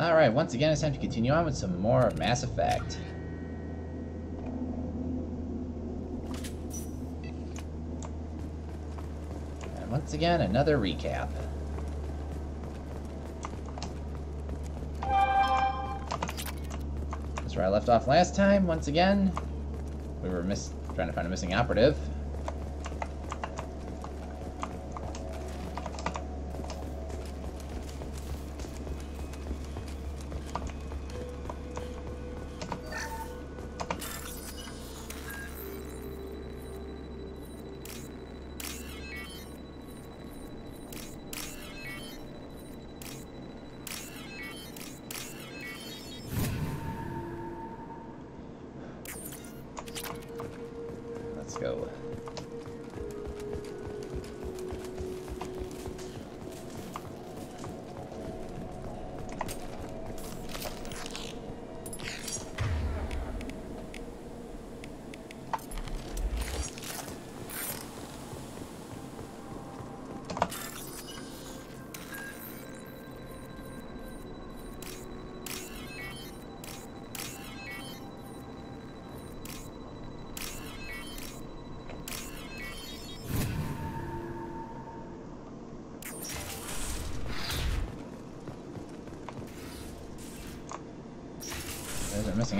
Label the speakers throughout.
Speaker 1: Alright, once again, it's time to continue on with some more Mass Effect. And once again, another recap. That's where I left off last time, once again. We were trying to find a missing operative.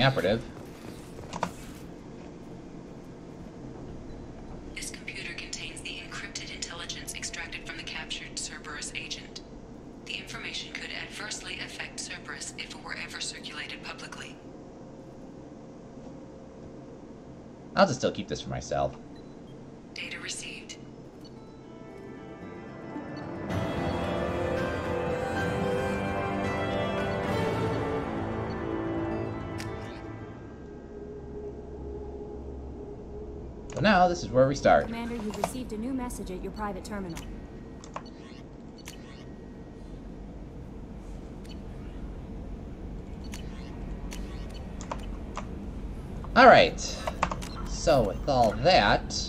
Speaker 1: Operative.
Speaker 2: This computer contains the encrypted intelligence extracted from the captured Cerberus agent. The information could adversely affect Cerberus if it were ever circulated publicly.
Speaker 1: I'll just still keep this for myself. This is where we start.
Speaker 3: Commander, you've received a new message at your private terminal.
Speaker 1: Alright. So, with all that...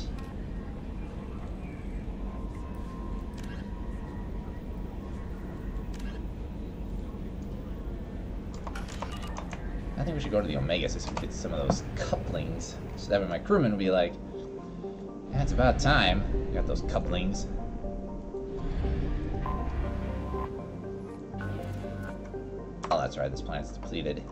Speaker 1: I think we should go to the Omega system to get some of those couplings. So that way my crewman will be like, it's about time. You Got those couplings. Oh, that's right, this planet's depleted.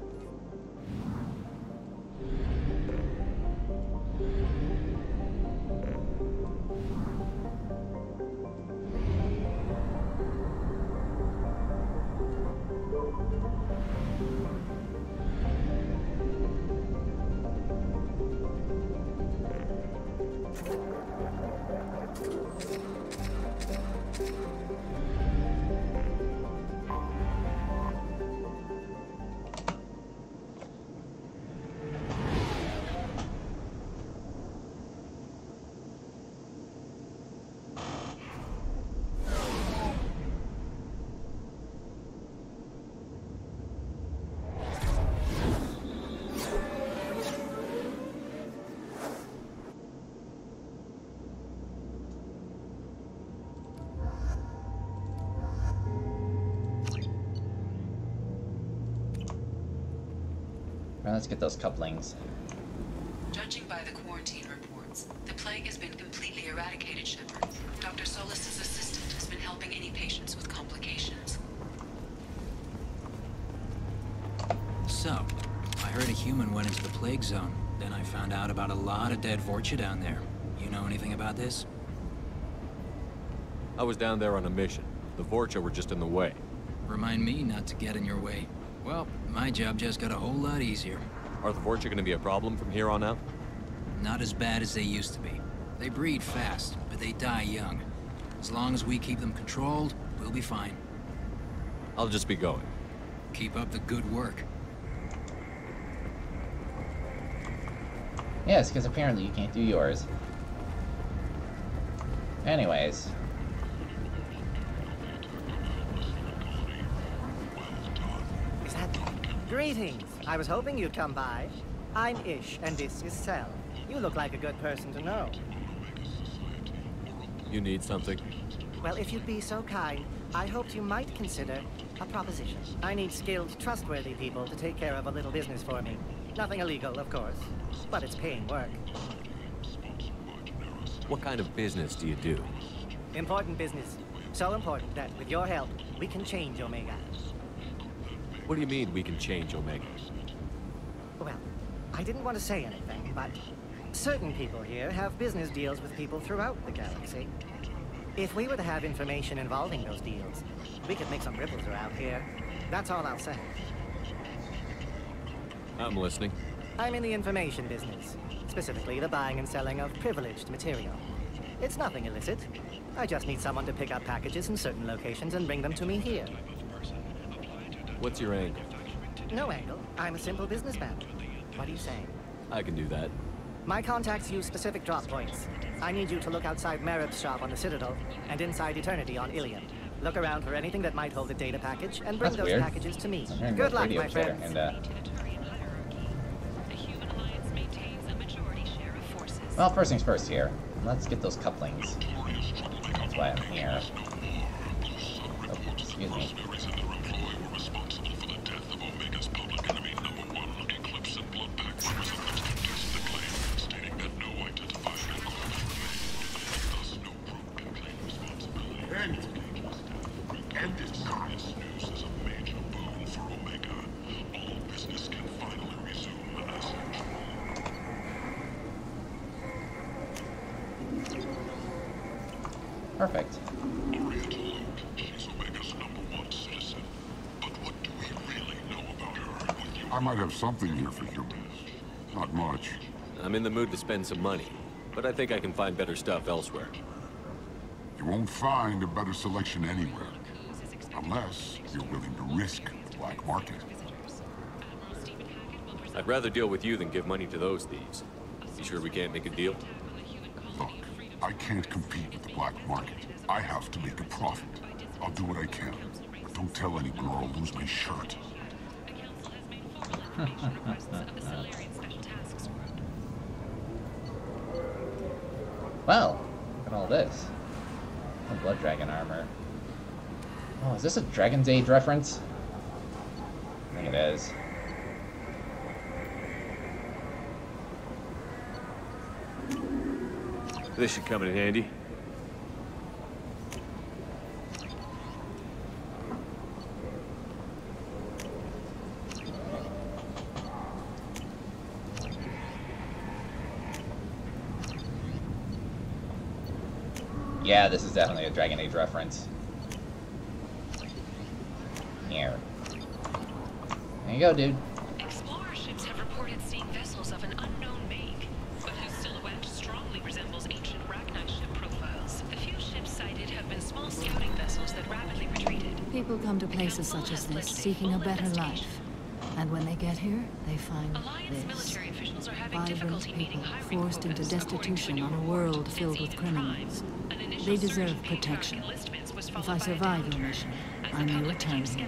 Speaker 1: Let's get those couplings.
Speaker 2: Judging by the quarantine reports, the plague has been completely eradicated, Shepard. Dr. Solus's assistant has been helping any patients with complications.
Speaker 4: So, I heard a human went into the plague zone. Then I found out about a lot of dead Vorcha down there. You know anything about this?
Speaker 5: I was down there on a mission. The Vorcha were just in the way.
Speaker 4: Remind me not to get in your way. Well, my job just got a whole lot easier.
Speaker 5: Are the Vorcha gonna be a problem from here on out?
Speaker 4: Not as bad as they used to be. They breed fast, but they die young. As long as we keep them controlled, we'll be fine.
Speaker 5: I'll just be going.
Speaker 4: Keep up the good work.
Speaker 1: Yes, because apparently you can't do yours. Anyways.
Speaker 6: Greetings. I was hoping you'd come by. I'm Ish, and this is Sel. You look like a good person to know.
Speaker 5: You need something?
Speaker 6: Well, if you'd be so kind, I hoped you might consider A proposition. I need skilled, trustworthy people to take care of a little business for me. Nothing illegal, of course, but it's paying work.
Speaker 5: What kind of business do you do?
Speaker 6: Important business. So important that, with your help, we can change Omega.
Speaker 5: What do you mean we can change Omega?
Speaker 6: Well, I didn't want to say anything, but certain people here have business deals with people throughout the galaxy. If we were to have information involving those deals, we could make some ripples around here. That's all I'll say.
Speaker 5: I'm listening.
Speaker 6: I'm in the information business, specifically the buying and selling of privileged material. It's nothing illicit. I just need someone to pick up packages in certain locations and bring them to me here.
Speaker 5: What's your angle?
Speaker 6: No angle. I'm a simple businessman. What are you saying?
Speaker 5: I can do that.
Speaker 6: My contacts use specific drop points. I need you to look outside Merib's shop on the Citadel and inside Eternity on Ilium. Look around for anything that might hold a data package and bring
Speaker 1: That's
Speaker 6: those
Speaker 1: weird.
Speaker 6: packages to me.
Speaker 1: I'm
Speaker 6: Good luck, my
Speaker 1: chatter
Speaker 6: friends.
Speaker 1: and uh,
Speaker 2: The Human Alliance maintains a majority share of forces.
Speaker 1: well, first things first here. Let's get those couplings. That's why I'm here. Oh, excuse me.
Speaker 7: End. End it now. News is a major boon for Omega. All business can finally resume as usual.
Speaker 1: Perfect.
Speaker 7: Aria T'Loak, she's Omega's number one citizen. But what do we really know about her?
Speaker 8: I might have something here for humans. Not much.
Speaker 5: I'm in the mood to spend some money, but I think I can find better stuff elsewhere.
Speaker 8: You won't find a better selection anywhere. Unless you're willing to risk the black market.
Speaker 5: I'd rather deal with you than give money to those thieves. You sure we can't make a deal?
Speaker 8: I can't compete with the black market. I have to make a profit. I'll do what I can. But don't tell anyone or I'll lose my shirt.
Speaker 1: Well, look at all this. Oh, Blood Dragon armor. Oh, is this a Dragon's Age reference? I think it is.
Speaker 5: This should come in handy.
Speaker 1: Yeah, this is definitely a Dragon Age reference. Here. There you go, dude.
Speaker 9: Places such as this seeking a better life. And when they get here, they find
Speaker 2: Alliance
Speaker 9: this.
Speaker 2: military officials are
Speaker 9: Violent people forced into
Speaker 2: quotas, according to a
Speaker 9: destitution on a world filled with criminals.
Speaker 2: crimes, an initial
Speaker 9: They deserve protection. If I survive your mission, I may return here.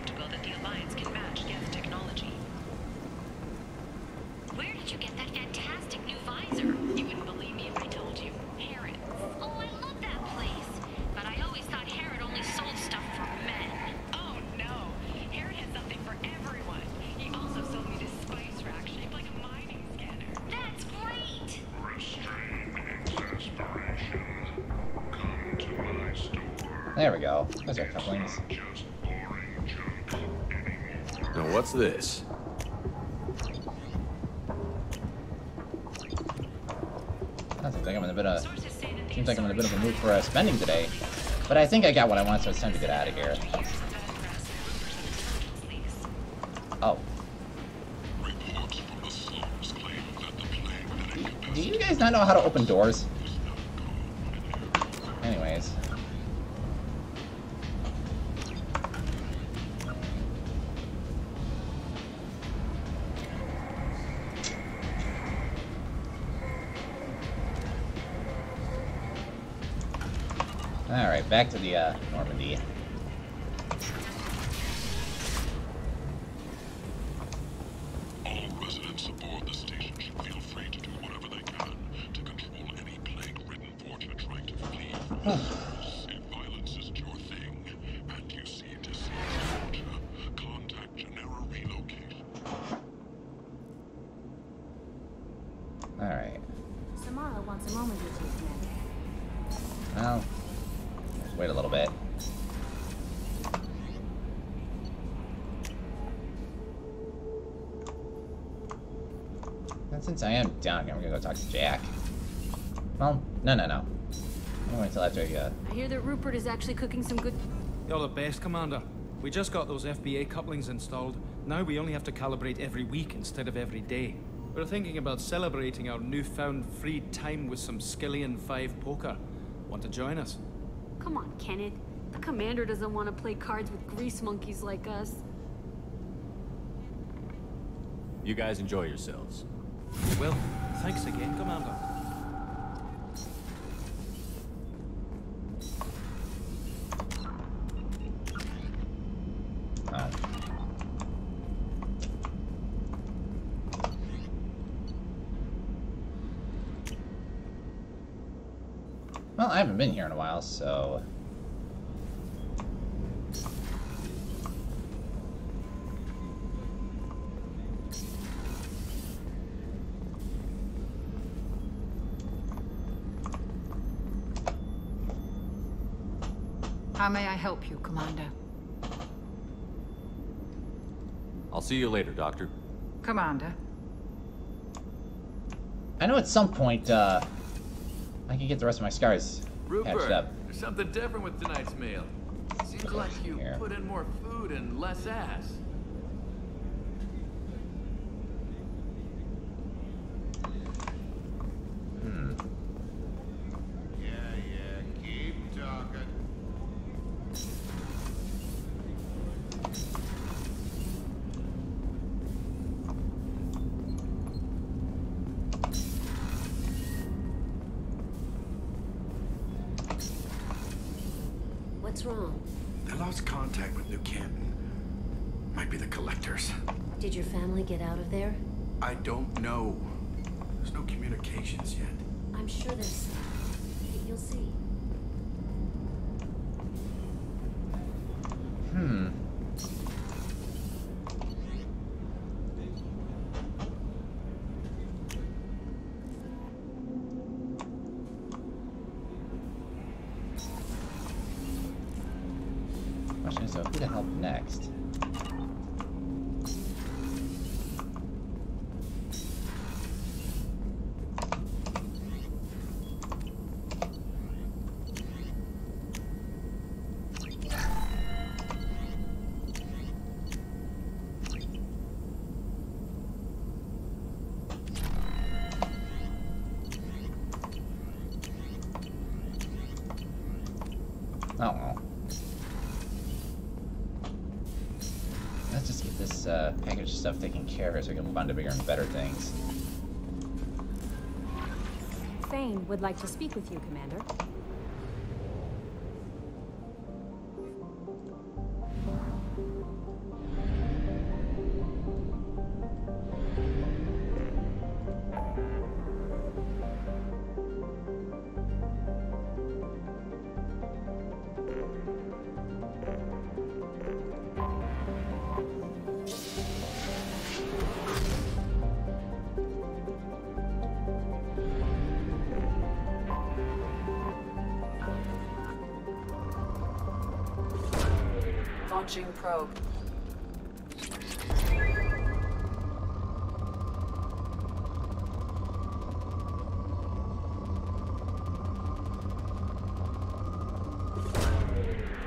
Speaker 1: Think I got what I want, so it's time to get out of here.
Speaker 2: And
Speaker 1: since I am down here, I'm gonna go talk to Jack. Well, no, no, no. I'm gonna wait till after I, uh,
Speaker 10: I hear that Rupert is actually cooking some good...
Speaker 11: You're the best, Commander. We just got those FBA couplings installed. Now we only have to calibrate every week instead of every day. We're thinking about celebrating our newfound free time with some Skyllian 5 poker. Want to join us?
Speaker 10: Come on, Kenneth. The commander doesn't want to play cards with grease monkeys like us.
Speaker 5: You guys enjoy yourselves.
Speaker 11: Well, thanks again, Commander.
Speaker 1: Well, I haven't been here in a while, so...
Speaker 12: may I help you, Commander?
Speaker 5: I'll see you later, Doctor.
Speaker 12: Commander?
Speaker 1: I know at some point, uh, I can get the rest of my scars patched
Speaker 13: Rupert,
Speaker 1: up.
Speaker 13: there's something different with tonight's meal. Seems like you
Speaker 1: Here.
Speaker 13: put in more food and less ass.
Speaker 1: Hmm.
Speaker 14: Yeah, yeah, keep talking.
Speaker 15: What's wrong?
Speaker 16: They lost contact with New Canton. Might be the collectors.
Speaker 15: Did your family get out of there?
Speaker 16: I don't know. There's no communications yet.
Speaker 15: I'm sure there's some. You'll see.
Speaker 1: Hmm. Question is, so who to help next? Oh well. Let's just get this uh, package stuff taken care of so we can move on to bigger and better things.
Speaker 3: Thane would like to speak with you, Commander.
Speaker 12: Launching probe.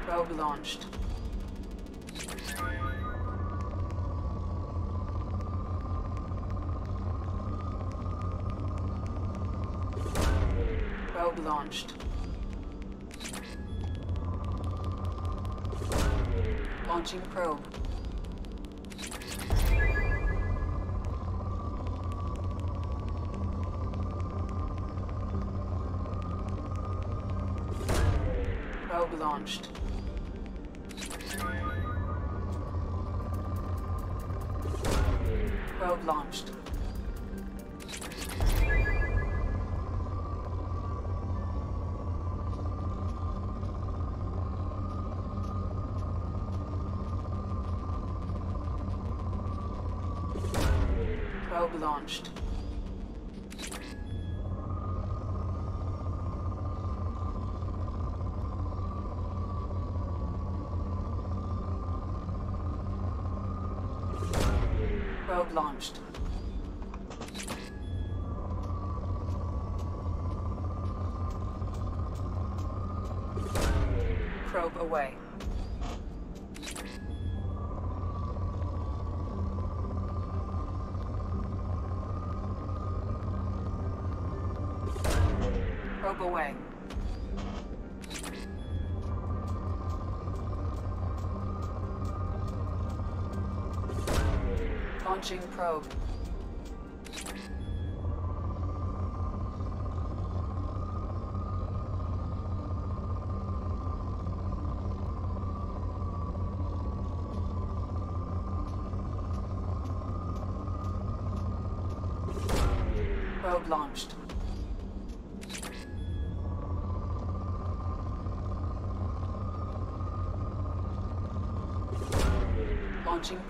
Speaker 12: Probe launched. Probe launched. Launching probe. Probe launched. Away. Probe away. Launching probe.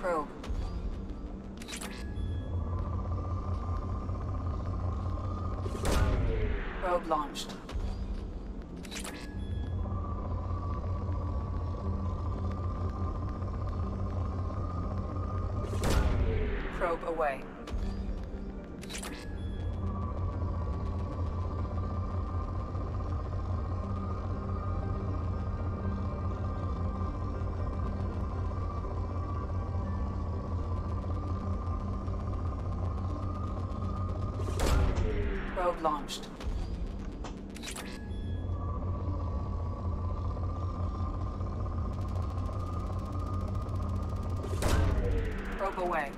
Speaker 12: Probe. Probe launched. Away.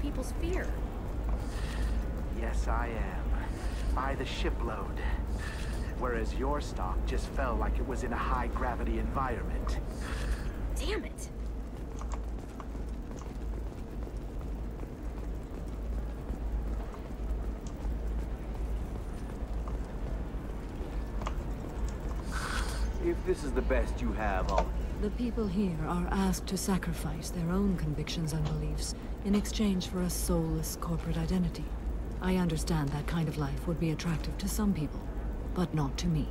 Speaker 17: People's fear.
Speaker 18: Yes, I am. By the shipload. Whereas your stock just fell like it was in a high-gravity environment.
Speaker 17: Damn it.
Speaker 13: If this is the best you have, I'll...
Speaker 9: The people here are asked to sacrifice their own convictions and beliefs in exchange for a soulless corporate identity. I understand that kind of life would be attractive to some people, but not to me.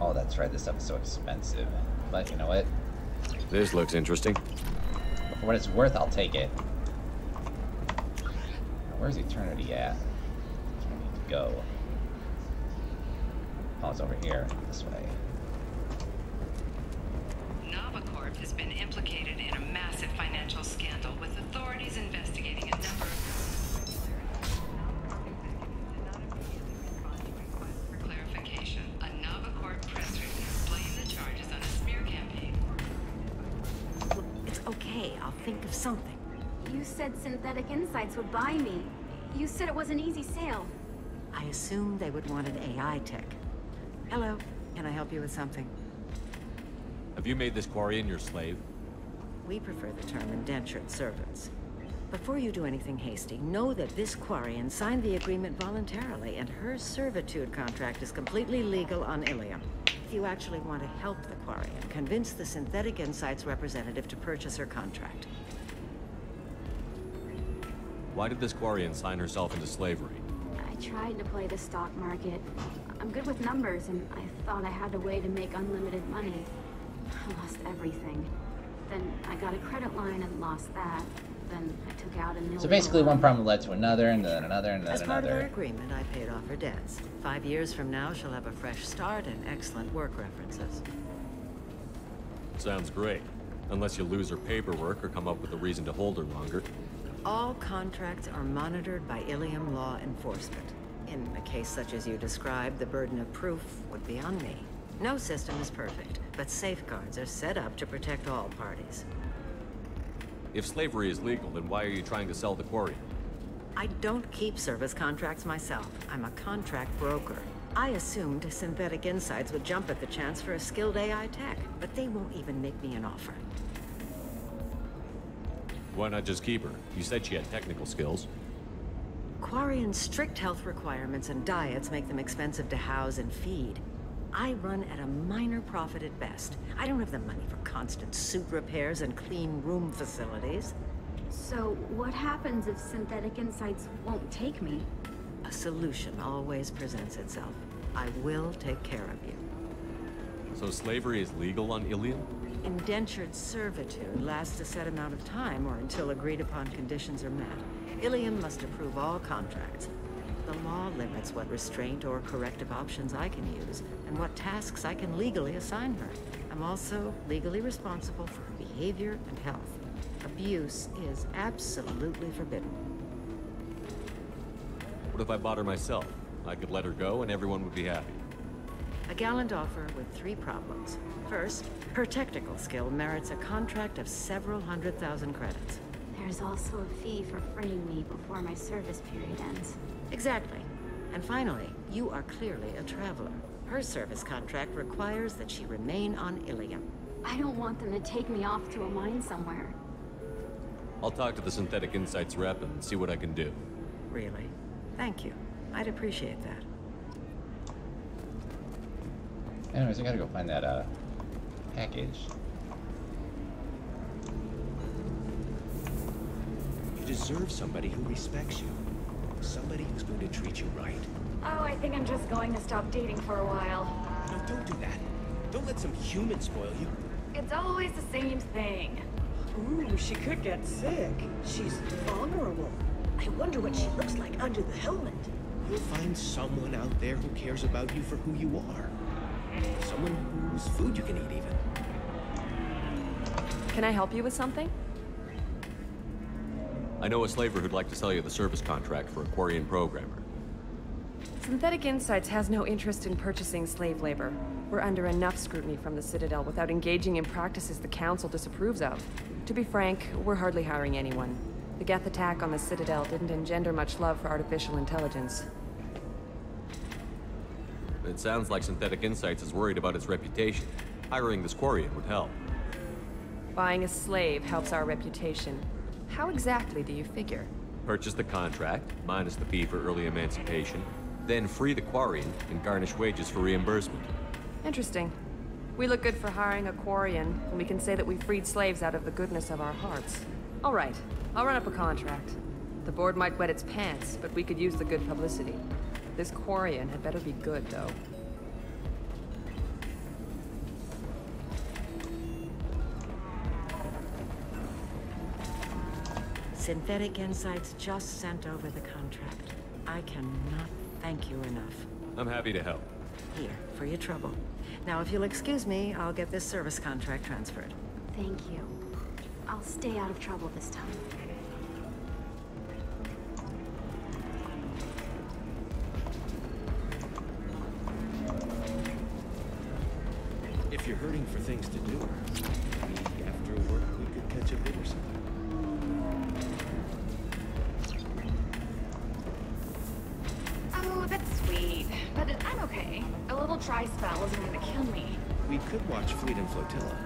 Speaker 1: Oh, that's right. This stuff is so expensive. But you know what?
Speaker 5: This looks interesting.
Speaker 1: For what it's worth, I'll take it. Where's Eternity at? That's where I need to go. It's over here. This way.
Speaker 19: Navacorp has been implicated in a massive financial scandal with authorities investigating a number of... For clarification, a Navacorp press release explained the charges on a smear campaign.
Speaker 20: It's okay. I'll think of something.
Speaker 21: You said Synthetic Insights would buy me. You said it was an easy sale.
Speaker 20: I assumed they would want an AI tech. Hello. Can I help you with something?
Speaker 5: Have you made this Quarian your slave?
Speaker 20: We prefer the term indentured servants. Before you do anything hasty, know that this Quarian signed the agreement voluntarily, and her servitude contract is completely legal on Ilium. If you actually want to help the Quarian, convince the Synthetic Insights representative to purchase her contract.
Speaker 5: Why did this Quarian sign herself into slavery?
Speaker 21: I tried to play the stock market. I'm good with numbers, and I thought I had a way to make unlimited money. I lost everything. Then I got a credit line and lost that. Then I took out a million.
Speaker 1: So basically, one problem led to another, and then another, and then
Speaker 20: As part of our agreement, I paid off her debts. Five years from now, she'll have a fresh start and excellent work references.
Speaker 5: Sounds great. Unless you lose her paperwork or come up with a reason to hold her longer.
Speaker 20: All contracts are monitored by Ilium law enforcement. In a case such as you described, the burden of proof would be on me. No system is perfect, but safeguards are set up to protect all parties.
Speaker 5: If slavery is legal, then why are you trying to sell the quarry?
Speaker 20: I don't keep service contracts myself. I'm a contract broker. I assumed Synthetic Insights would jump at the chance for a skilled AI tech, but they won't even make me an offer.
Speaker 5: Why not just keep her? You said she had technical skills.
Speaker 20: Quarian's strict health requirements and diets make them expensive to house and feed. I run at a minor profit at best. I don't have the money for constant suit repairs and clean room facilities.
Speaker 21: So, what happens if Synthetic Insights won't take me?
Speaker 20: A solution always presents itself. I will take care of you.
Speaker 5: So slavery is legal on Ilium?
Speaker 20: Indentured servitude lasts a set amount of time or until agreed upon conditions are met. Ilium must approve all contracts. The law limits what restraint or corrective options I can use and what tasks I can legally assign her. I'm also legally responsible for her behavior and health. Abuse is absolutely forbidden.
Speaker 5: What if I bought her myself? I could let her go and everyone would be happy.
Speaker 20: A gallant offer with three problems. First, her technical skill merits a contract of several hundred thousand credits.
Speaker 21: There's also a fee for freeing me before my service period ends.
Speaker 20: Exactly. And finally, you are clearly a traveler. Her service contract requires that she remain on Ilium.
Speaker 21: I don't want them to take me off to a mine somewhere.
Speaker 5: I'll talk to the Synthetic Insights rep and see what I can do.
Speaker 20: Really? Thank you. I'd appreciate that.
Speaker 1: Anyways, I gotta go find that uh package.
Speaker 22: Deserve somebody who respects you. Somebody who's going to treat you right.
Speaker 21: Oh, I think I'm just going to stop dating for a while.
Speaker 22: No, don't do that. Don't let some human spoil you.
Speaker 21: It's always the same thing.
Speaker 19: Ooh, she could get sick. She's vulnerable. I wonder what she looks like under the helmet.
Speaker 22: You'll find someone out there who cares about you for who you are. Someone whose food you can eat, even.
Speaker 23: Can I help you with something?
Speaker 5: I know a slaver who'd like to sell you the service contract for a Quarian programmer.
Speaker 23: Synthetic Insights has no interest in purchasing slave labor. We're under enough scrutiny from the Citadel without engaging in practices the Council disapproves of. To be frank, we're hardly hiring anyone. The Geth attack on the Citadel didn't engender much love for artificial intelligence.
Speaker 5: It sounds like Synthetic Insights is worried about its reputation. Hiring this Quarian would help.
Speaker 23: Buying a slave helps our reputation. How exactly do you figure?
Speaker 5: Purchase the contract, minus the fee for early emancipation, then free the Quarian and garnish wages for reimbursement.
Speaker 23: Interesting. We look good for hiring a Quarian, and we can say that we freed slaves out of the goodness of our hearts. All right, I'll run up a contract. The board might wet its pants, but we could use the good publicity. This Quarian had better be good, though.
Speaker 20: Synthetic Insights just sent over the contract. I cannot thank you enough.
Speaker 5: I'm happy to help.
Speaker 20: Here, for your trouble. Now, if you'll excuse me, I'll get this service contract transferred.
Speaker 21: Thank you. I'll stay out of trouble this time.
Speaker 22: If you're hurting for things to do, maybe after work we could catch a bit or something.
Speaker 24: Oh, that's sweet. But I'm okay. A little dry spell isn't gonna kill me.
Speaker 22: We could watch Fleet and Flotilla.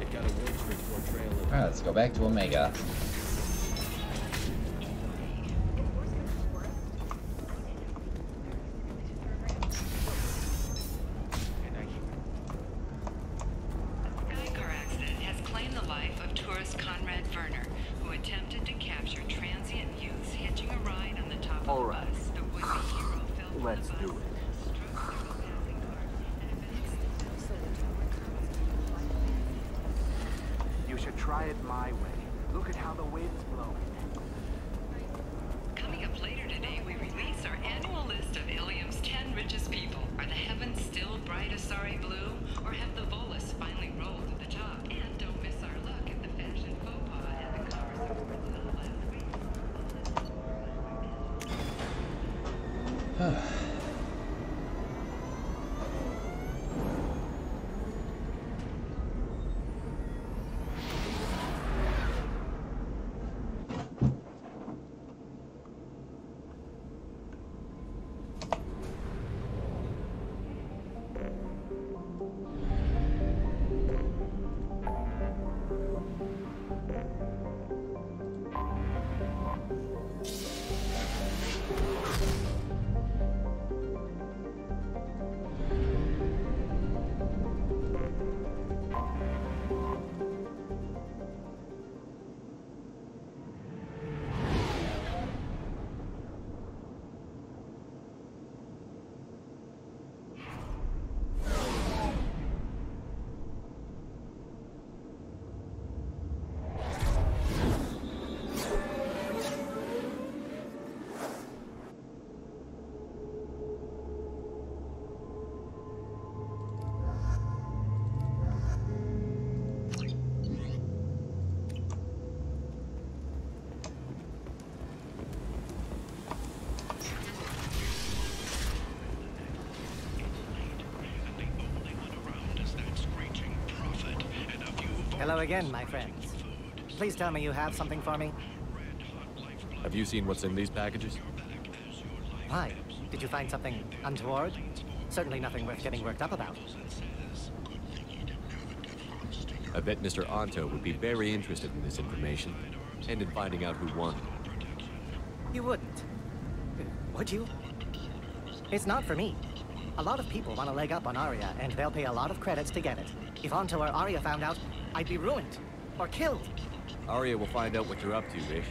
Speaker 22: It got awards for its portrayal of...
Speaker 1: Alright, let's go back to Omega.
Speaker 19: It my way. Look at how the wind's
Speaker 6: again, my friends. Please tell me you have something for me.
Speaker 5: Have you seen what's in these packages?
Speaker 6: Why? Did you find something untoward? Certainly nothing worth getting worked up about.
Speaker 5: I bet Mr. Anto would be very interested in this information, and in finding out who won.
Speaker 6: You wouldn't. Would you? It's not for me. A lot of people want a leg up on Aria, and they'll pay a lot of credits to get it. If Anto or Aria found out, I'd be ruined. Or killed.
Speaker 5: Aria will find out what you're up to, Vish.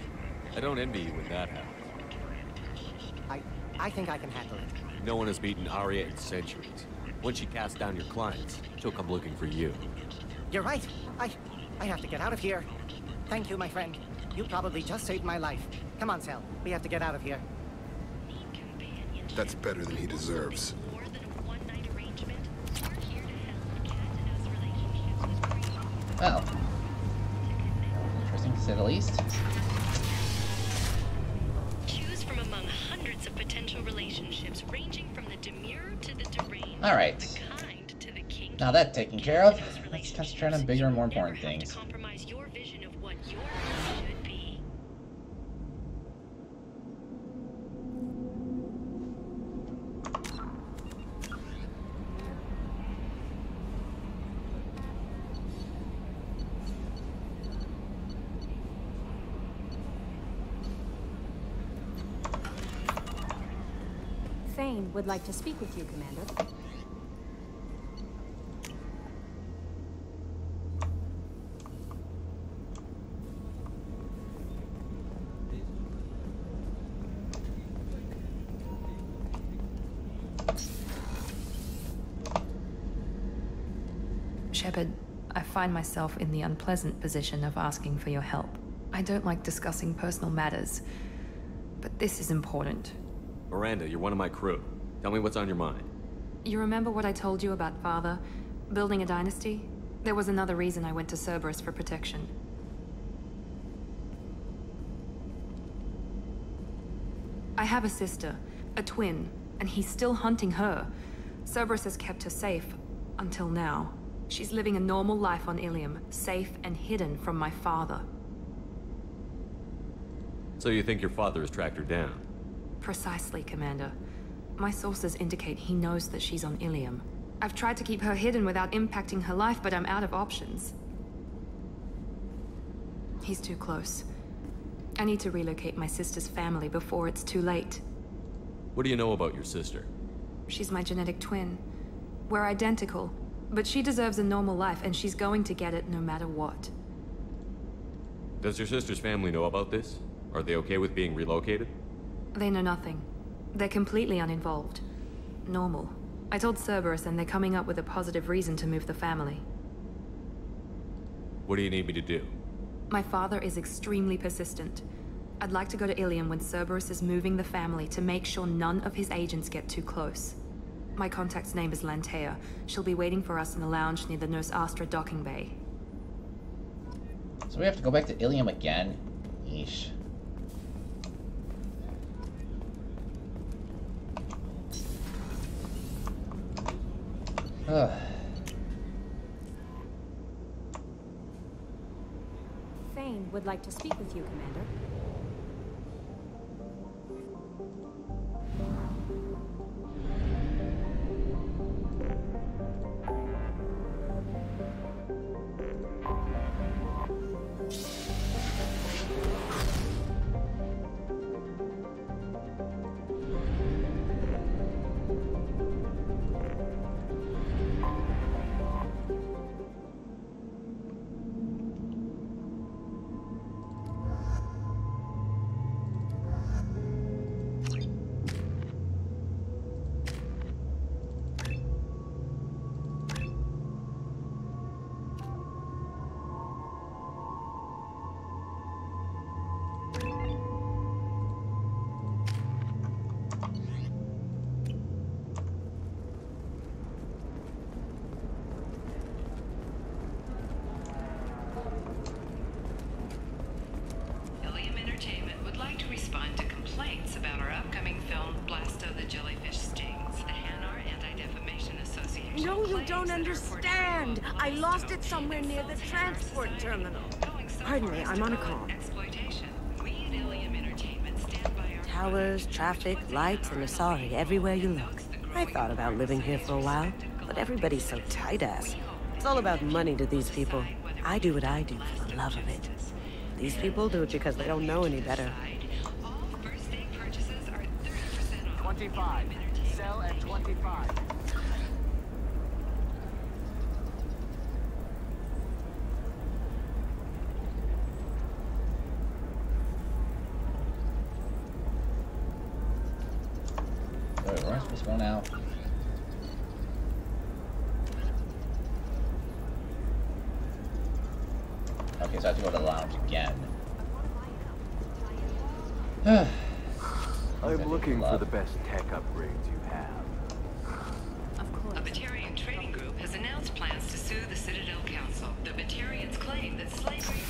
Speaker 5: I don't envy you when that happens.
Speaker 6: I... I think I can handle it.
Speaker 5: No one has beaten Aria in centuries. Once she casts down your clients, she'll come looking for you.
Speaker 6: You're right. I... I have to get out of here. Thank you, my friend. You probably just saved my life. Come on, Sel. We have to get out of here.
Speaker 21: That's better than he deserves.
Speaker 1: That taken care of, let's concentrate on bigger and more important things.
Speaker 25: Compromise your vision of what your should be.
Speaker 3: Thane would like to speak with you, Commander.
Speaker 26: Shepard, I find myself in the unpleasant position of asking for your help. I don't like discussing personal matters, but this is important.
Speaker 5: Miranda, you're one of my crew. Tell me what's on your mind.
Speaker 26: You remember what I told you about father? Building a dynasty? There was another reason I went to Cerberus for protection. I have a sister, a twin, and he's still hunting her. Cerberus has kept her safe, until now. She's living a normal life on Ilium, safe and hidden from my father.
Speaker 5: So you think your father has tracked her down?
Speaker 26: Precisely, Commander. My sources indicate he knows that she's on Ilium. I've tried to keep her hidden without impacting her life, but I'm out of options. He's too close. I need to relocate my sister's family before it's too late.
Speaker 5: What do you know about your sister?
Speaker 26: She's my genetic twin. We're identical, but she deserves a normal life, and she's going to get it no matter what.
Speaker 5: Does your sister's family know about this? Are they okay with being relocated?
Speaker 26: They know nothing. They're completely uninvolved. Normal. I told Cerberus and they're coming up with a positive reason to move the family.
Speaker 5: What do you need me to do?
Speaker 26: My father is extremely persistent. I'd like to go to Ilium when Cerberus is moving the family to make sure none of his agents get too close. My contact's name is Lanteia. She'll be waiting for us in the lounge near the Nos Astra docking bay.
Speaker 1: So we have to go back to Ilium again? Yeesh. Ugh.
Speaker 3: Thane would like to speak with you, Commander.
Speaker 19: Somewhere near the transport terminal. Pardon me, I'm on a call.
Speaker 2: Exploitation. We at Ilium Entertainment stand by
Speaker 19: Towers, traffic, lights, and Asari everywhere you look. I thought about living here for a while, but everybody's so tight-ass. It's all about money to these people. I do what I do for the love of it. These people do it because they don't know any better.
Speaker 2: birthday purchases are 30% off.
Speaker 18: 25. Sell at 25.
Speaker 1: Wait, where's this one out? Okay, so I have to go to the lounge again.
Speaker 27: I'm looking for the best tech upgrades you have.
Speaker 2: A Batarian trading group has announced plans to sue the Citadel Council. The Batarians claim that slavery.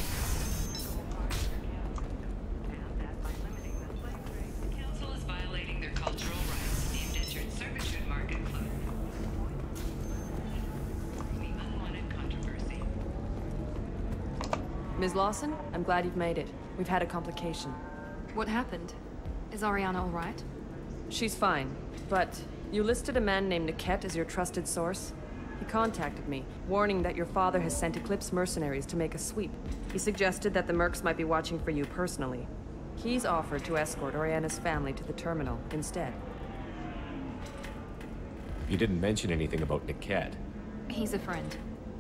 Speaker 2: The council is violating their cultural rights. The indentured servitude market closed. The unwanted controversy.
Speaker 23: Ms. Lawson, I'm glad you've made it. We've had a complication.
Speaker 26: What happened? Is Oriana alright?
Speaker 23: She's fine, but you listed a man named Niket as your trusted source. He contacted me, warning that your father has sent Eclipse mercenaries to make a sweep. He suggested that the Mercs might be watching for you personally. He's offered to escort Oriana's family to the terminal instead.
Speaker 5: You didn't mention anything about Niket.
Speaker 26: He's a friend.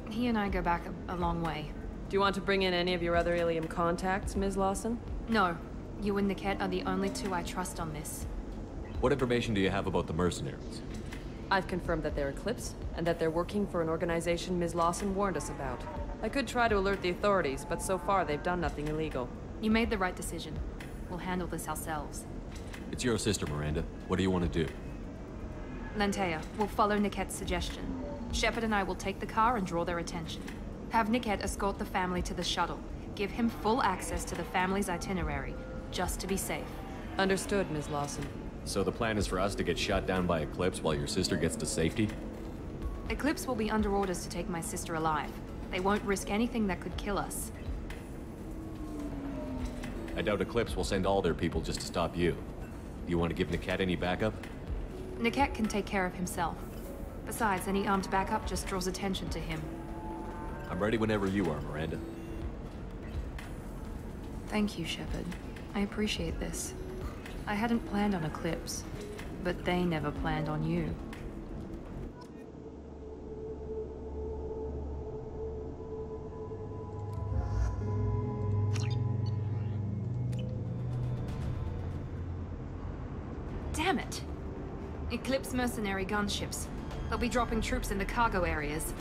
Speaker 26: He and I go back a, a long way.
Speaker 23: Do you want to bring in any of your other Ilium contacts, Ms. Lawson?
Speaker 26: No. You and Niket are the only two I trust on this.
Speaker 5: What information do you have about the mercenaries?
Speaker 23: I've confirmed that they're Eclipse, and that they're working for an organization Ms. Lawson warned us about. I could try to alert the authorities, but so far they've done nothing illegal.
Speaker 26: You made the right decision. We'll handle this ourselves.
Speaker 5: It's your sister, Miranda. What do you want to do?
Speaker 26: Lanteia, we'll follow Niket's suggestion. Shepard and I will take the car and draw their attention. Have Niket escort the family to the shuttle. Give him full access to the family's itinerary, just to be safe.
Speaker 23: Understood, Ms. Lawson.
Speaker 5: So the plan is for us to get shot down by Eclipse while your sister gets to safety?
Speaker 26: Eclipse will be under orders to take my sister alive. They won't risk anything that could kill us.
Speaker 5: I doubt Eclipse will send all their people just to stop you. You want to give Niket any backup?
Speaker 26: Niket can take care of himself. Besides, any armed backup just draws attention to him.
Speaker 5: I'm ready whenever you are, Miranda.
Speaker 26: Thank you, Shepard. I appreciate this. I hadn't planned on Eclipse, but they never planned on you. Damn it! Eclipse mercenary gunships. They'll be dropping troops in the cargo areas.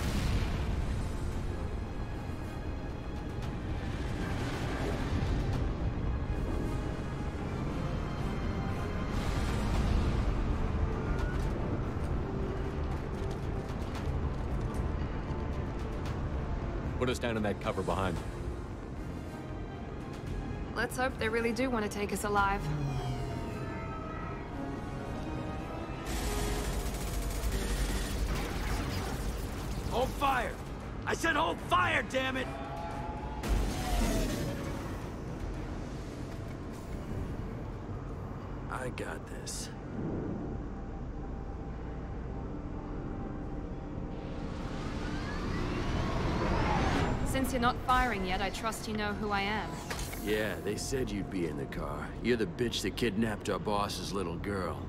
Speaker 5: Us down in that cover behind you.
Speaker 26: Let's hope they really do want to take us alive.
Speaker 13: Hold fire! I said hold fire, damn it!
Speaker 28: I got this.
Speaker 26: Since you're not firing yet, I trust you know who I am.
Speaker 28: Yeah, they said you'd be in the car. You're the bitch that kidnapped our boss's little girl.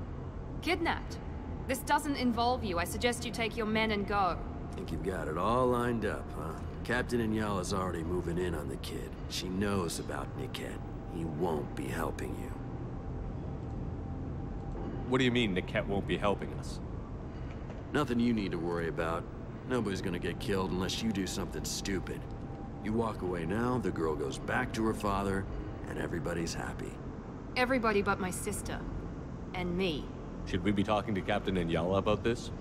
Speaker 26: Kidnapped? This doesn't involve you. I suggest you take your men and go.
Speaker 28: Think you've got it all lined up, huh? Captain Enyala's already moving in on the kid. She knows about Niket. He won't be helping you.
Speaker 5: What do you mean Niket won't be helping us?
Speaker 28: Nothing you need to worry about. Nobody's gonna get killed unless you do something stupid. You walk away now, the girl goes back to her father, and everybody's happy.
Speaker 26: Everybody but my sister. And me.
Speaker 5: Should we be talking to Captain Enyala about this?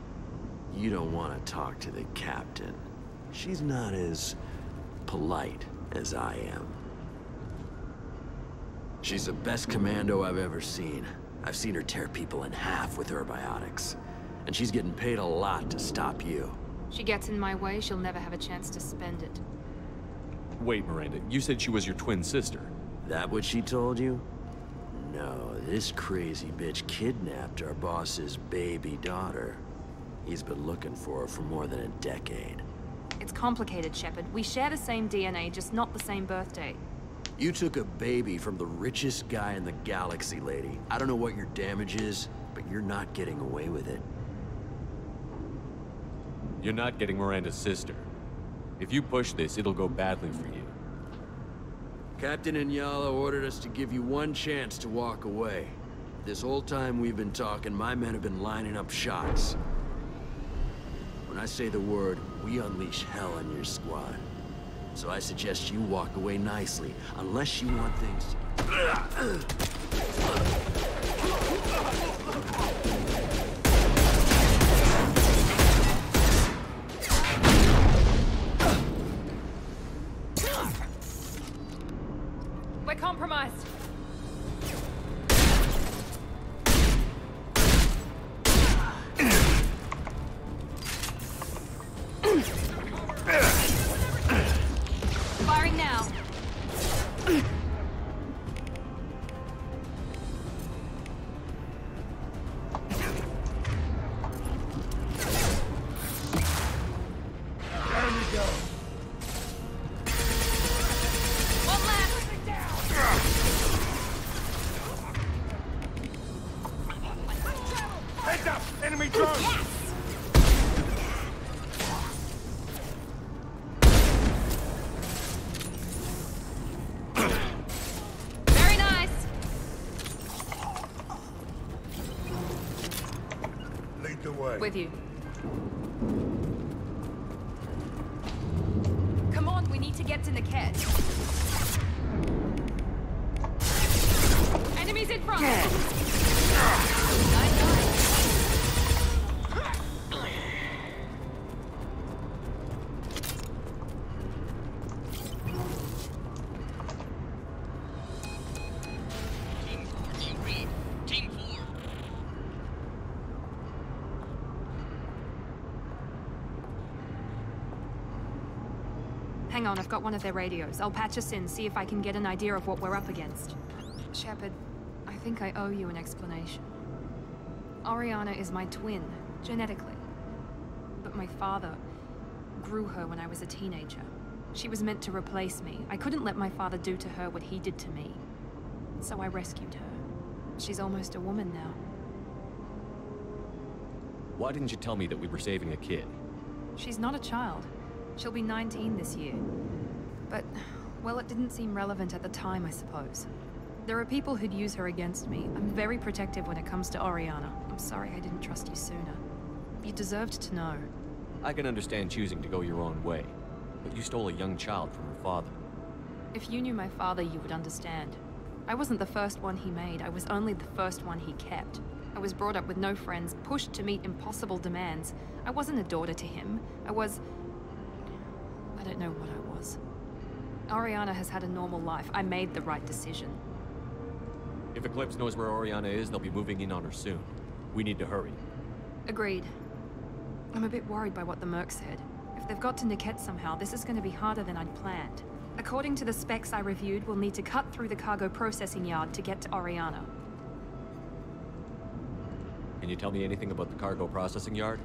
Speaker 28: You don't want to talk to the captain. She's not as polite as I am. She's the best commando I've ever seen. I've seen her tear people in half with her biotics. And she's getting paid a lot to stop you.
Speaker 26: She gets in my way, she'll never have a chance to spend it.
Speaker 5: Wait, Miranda, you said she was your twin sister.
Speaker 28: That what she told you? No, this crazy bitch kidnapped our boss's baby daughter. He's been looking for her for more than a decade.
Speaker 26: It's complicated, Shepard. We share the same DNA, just not the same birthday.
Speaker 28: You took a baby from the richest guy in the galaxy, lady. I don't know what your damage is, but you're not getting away with it.
Speaker 5: You're not getting Miranda's sister. If you push this, it'll go badly for you.
Speaker 28: Captain Enyala ordered us to give you one chance to walk away. This whole time we've been talking, my men have been lining up shots. When I say the word, we unleash hell on your squad. So I suggest you walk away nicely, unless you want things
Speaker 26: We're compromised. With you. On, I've got one of their radios. I'll patch us in, see if I can get an idea of what we're up against. Shepard, I think I owe you an explanation. Oriana is my twin, genetically. But my father grew her when I was a teenager. She was meant to replace me. I couldn't let my father do to her what he did to me. So I rescued her. She's almost a woman now.
Speaker 5: Why didn't you tell me that we were saving a kid?
Speaker 26: She's not a child. She'll be 19 this year. But, well, it didn't seem relevant at the time, I suppose. There are people who'd use her against me. I'm very protective when it comes to Oriana. I'm sorry I didn't trust you sooner. You deserved to know.
Speaker 5: I can understand choosing to go your own way, but you stole a young child from her father.
Speaker 26: If you knew my father, you would understand. I wasn't the first one he made, I was only the first one he kept. I was brought up with no friends, pushed to meet impossible demands. I wasn't a daughter to him. I was... I don't know what I was. Oriana has had a normal life. I made the right decision.
Speaker 5: If Eclipse knows where Oriana is, they'll be moving in on her soon. We need to hurry.
Speaker 26: Agreed. I'm a bit worried by what the Merc said. If they've got to Niket somehow, this is going to be harder than I'd planned. According to the specs I reviewed, we'll need to cut through the cargo processing yard to get to Oriana.
Speaker 5: Can you tell me anything about the cargo processing yard?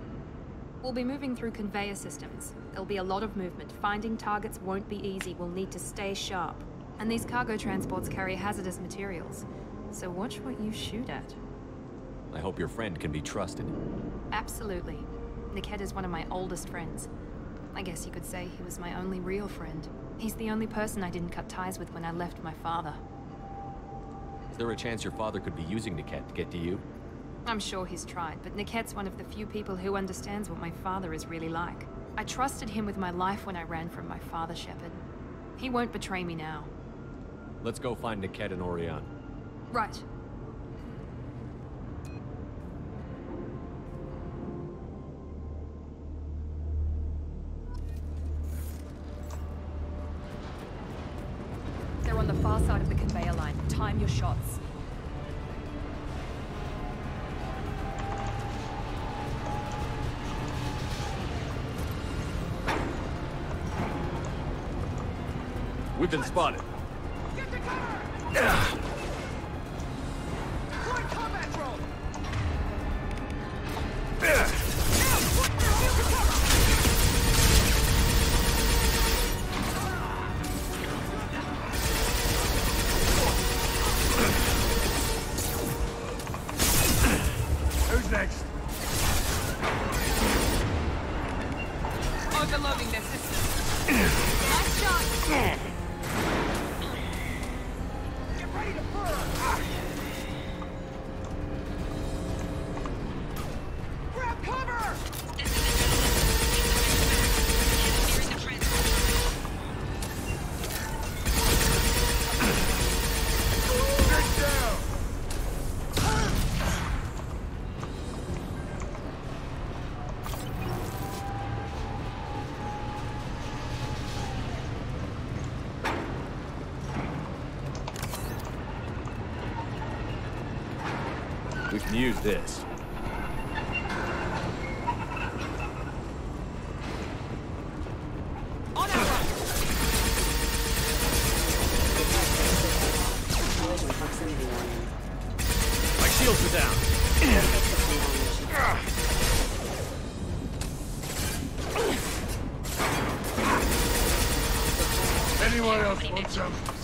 Speaker 26: We'll be moving through conveyor systems. There'll be a lot of movement. Finding targets won't be easy. We'll need to stay sharp. And these cargo transports carry hazardous materials. So watch what you shoot at.
Speaker 5: I hope your friend can be trusted.
Speaker 26: Absolutely. Niket is one of my oldest friends. I guess you could say he was my only real friend. He's the only person I didn't cut ties with when I left my father.
Speaker 5: Is there a chance your father could be using Niket to get to you?
Speaker 26: I'm sure he's tried, but Niket's one of the few people who understands what my father is really like. I trusted him with my life when I ran from my father, Shepard. He won't betray me now.
Speaker 5: Let's go find Niket and Oriana.
Speaker 26: Right. They're on the far side of the conveyor line. Time your shots.
Speaker 5: We've been spotted. Use this. My shields are down.
Speaker 28: Anyone else want some?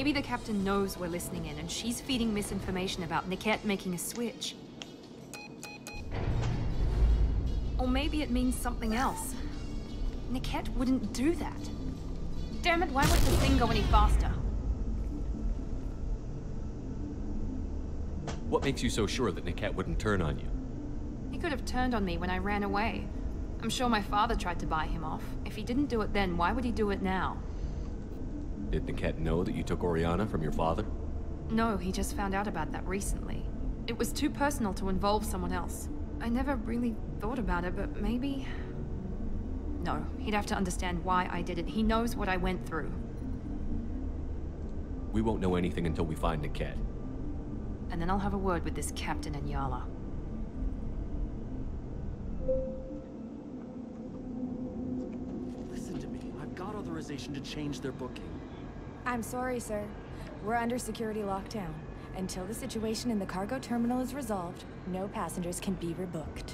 Speaker 26: Maybe the captain knows we're listening in and she's feeding misinformation about Niket making a switch. Or maybe it means something else. Niket wouldn't do that. Damn it, why would the thing go any faster?
Speaker 5: What makes you so sure that Niket wouldn't turn on you?
Speaker 26: He could have turned on me when I ran away. I'm sure my father tried to buy him off. If he didn't do it then, why would he do it now?
Speaker 5: Did Niket know that you took Oriana from your father?
Speaker 26: No, he just found out about that recently. It was too personal to involve someone else. I never really thought about it, but maybe... No, he'd have to understand why I did it. He knows what I went through.
Speaker 5: We won't know anything until we find Niket.
Speaker 26: And then I'll have a word with this Captain Enyala.
Speaker 28: Listen to me. I've got authorization to change their booking.
Speaker 29: I'm sorry, sir. We're under security lockdown. Until the situation in the cargo terminal is resolved, no passengers can be rebooked.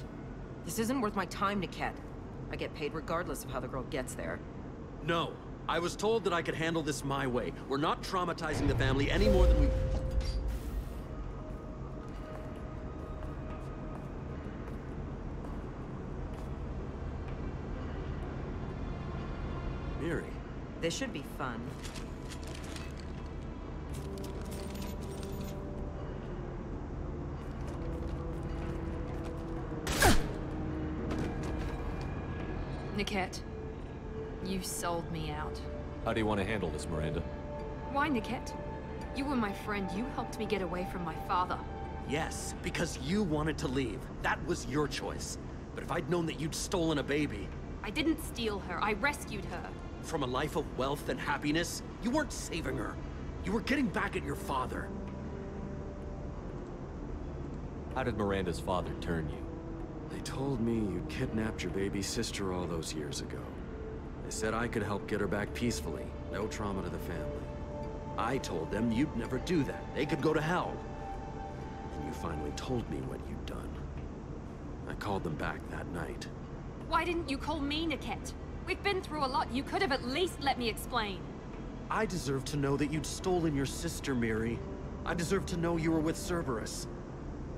Speaker 30: This isn't worth my time, Niket. I get paid regardless of how the girl gets there.
Speaker 28: No. I was told that I could handle this my way. We're not traumatizing the family any more than we... Miri.
Speaker 30: This should be fun.
Speaker 26: Niket, you sold me out.
Speaker 5: How do you want to handle this, Miranda?
Speaker 26: Why, Niket? You were my friend. You helped me get away from my father.
Speaker 28: Yes, because you wanted to leave. That was your choice. But if I'd known that you'd stolen a baby...
Speaker 26: I didn't steal her. I rescued her.
Speaker 28: From a life of wealth and happiness, you weren't saving her. You were getting back at your father.
Speaker 5: How did Miranda's father turn you?
Speaker 28: They told me you kidnapped your baby sister all those years ago. They said I could help get her back peacefully. No trauma to the family. I told them you'd never do that. They could go to hell. And you finally told me what you'd done. I called them back that night.
Speaker 26: Why didn't you call me, Niket? We've been through a lot. You could have at least let me explain.
Speaker 28: I deserve to know that you'd stolen your sister, Miri. I deserve to know you were with Cerberus.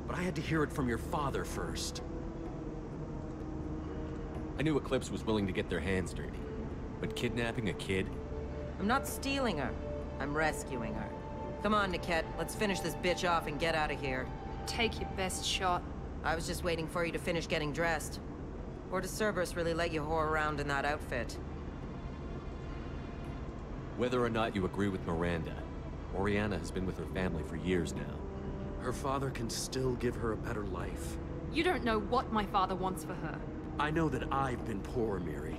Speaker 28: But I had to hear it from your father first.
Speaker 5: I knew Eclipse was willing to get their hands dirty. But kidnapping a kid?
Speaker 30: I'm not stealing her. I'm rescuing her. Come on, Niket. Let's finish this bitch off and get out of here.
Speaker 26: Take your best shot.
Speaker 30: I was just waiting for you to finish getting dressed. Or does Cerberus really let you whore around in that outfit?
Speaker 5: Whether or not you agree with Miranda, Oriana has been with her family for years now.
Speaker 28: Her father can still give her a better life.
Speaker 26: You don't know what my father wants for her.
Speaker 28: I know that I've been poor, Miri.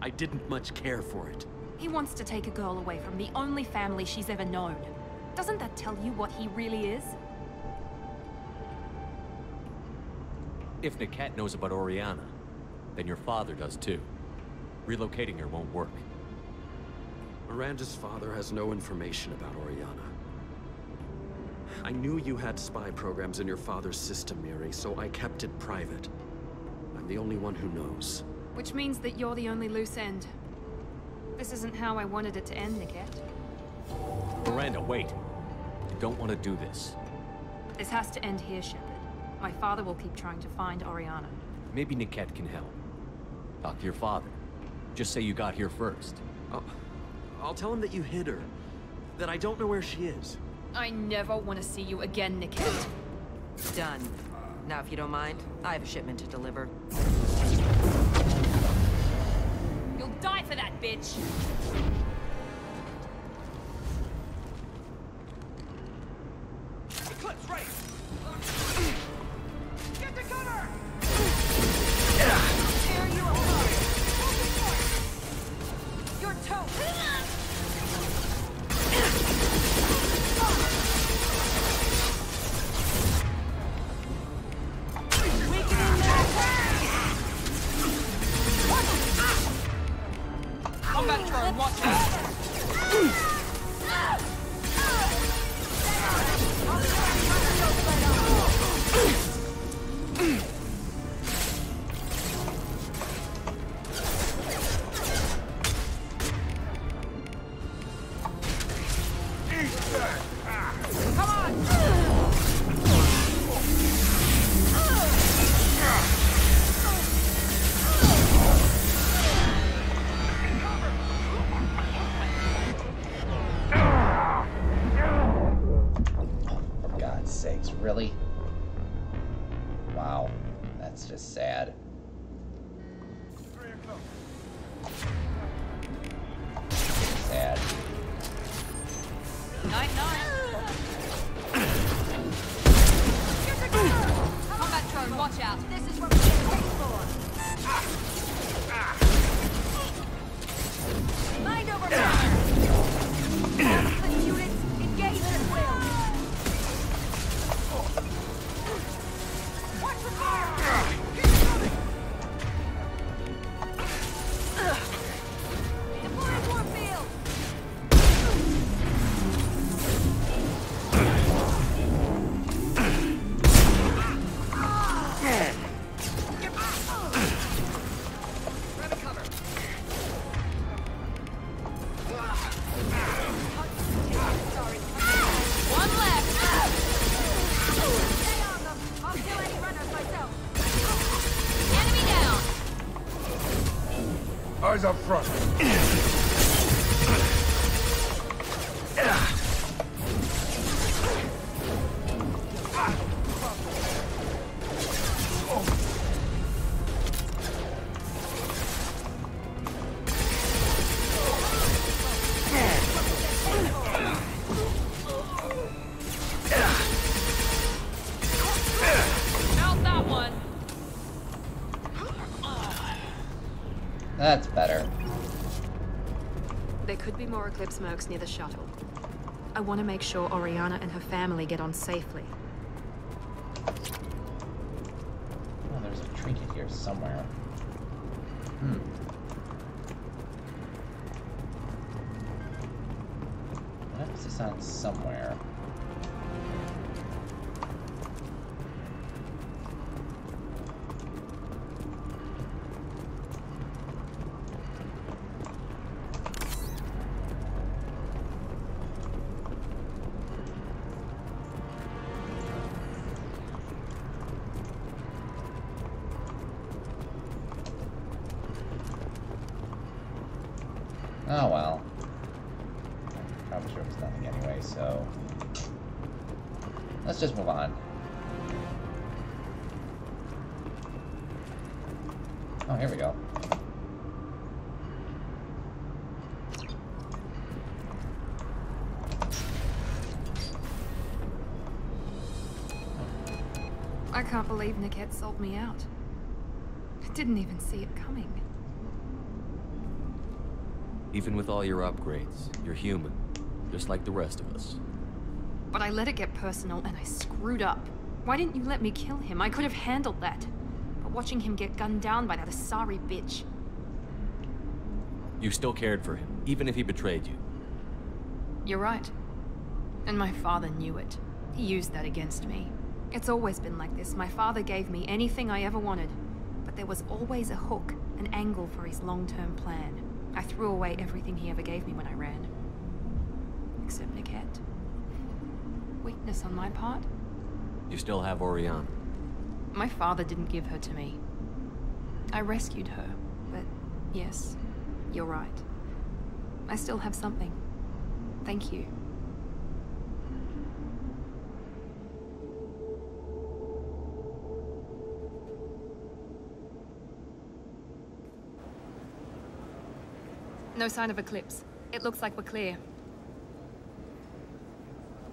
Speaker 28: I didn't much care for it.
Speaker 26: He wants to take a girl away from the only family she's ever known. Doesn't that tell you what he really is?
Speaker 5: If Niket knows about Oriana, then your father does too. Relocating her won't work.
Speaker 28: Miranda's father has no information about Oriana. I knew you had spy programs in your father's system, Miri, so I kept it private. I'm the only one who knows.
Speaker 26: Which means that you're the only loose end. This isn't how I wanted it to end, Niket.
Speaker 5: Miranda, wait. You don't want to do this.
Speaker 26: This has to end here, Shepard. My father will keep trying to find Oriana.
Speaker 5: Maybe Niket can help. Talk to your father. Just say you got here first.
Speaker 28: I'll, I'll tell him that you hid her. That I don't know where she is.
Speaker 26: I never want to see you again, Niket.
Speaker 30: Done. Now, if you don't mind, I have a shipment to deliver.
Speaker 26: You'll die for that, bitch!
Speaker 7: Guys up front.
Speaker 26: Mercs near the shuttle. I want to make sure Oriana and her family get on safely.
Speaker 1: Oh, there's a trinket here somewhere. Hmm. Why does somewhere? Oh well. Probably sure it was nothing anyway, so... Let's just move on. Oh, here we go.
Speaker 26: I can't believe Niket sold me out. I didn't even see it coming.
Speaker 5: Even with all your upgrades, you're human, just like the rest of us.
Speaker 26: But I let it get personal and I screwed up. Why didn't you let me kill him? I could have handled that. But watching him get gunned down by that Asari bitch.
Speaker 5: You still cared for him, even if he betrayed you.
Speaker 26: You're right. And my father knew it. He used that against me. It's always been like this. My father gave me anything I ever wanted. But there was always a hook, an angle for his long-term plan. I threw away everything he ever gave me when I ran. Except Niket. Weakness on my part?
Speaker 5: You still have Oriana.
Speaker 26: My father didn't give her to me. I rescued her, but yes, you're right. I still have something. Thank you. No sign of Eclipse. It looks like we're clear.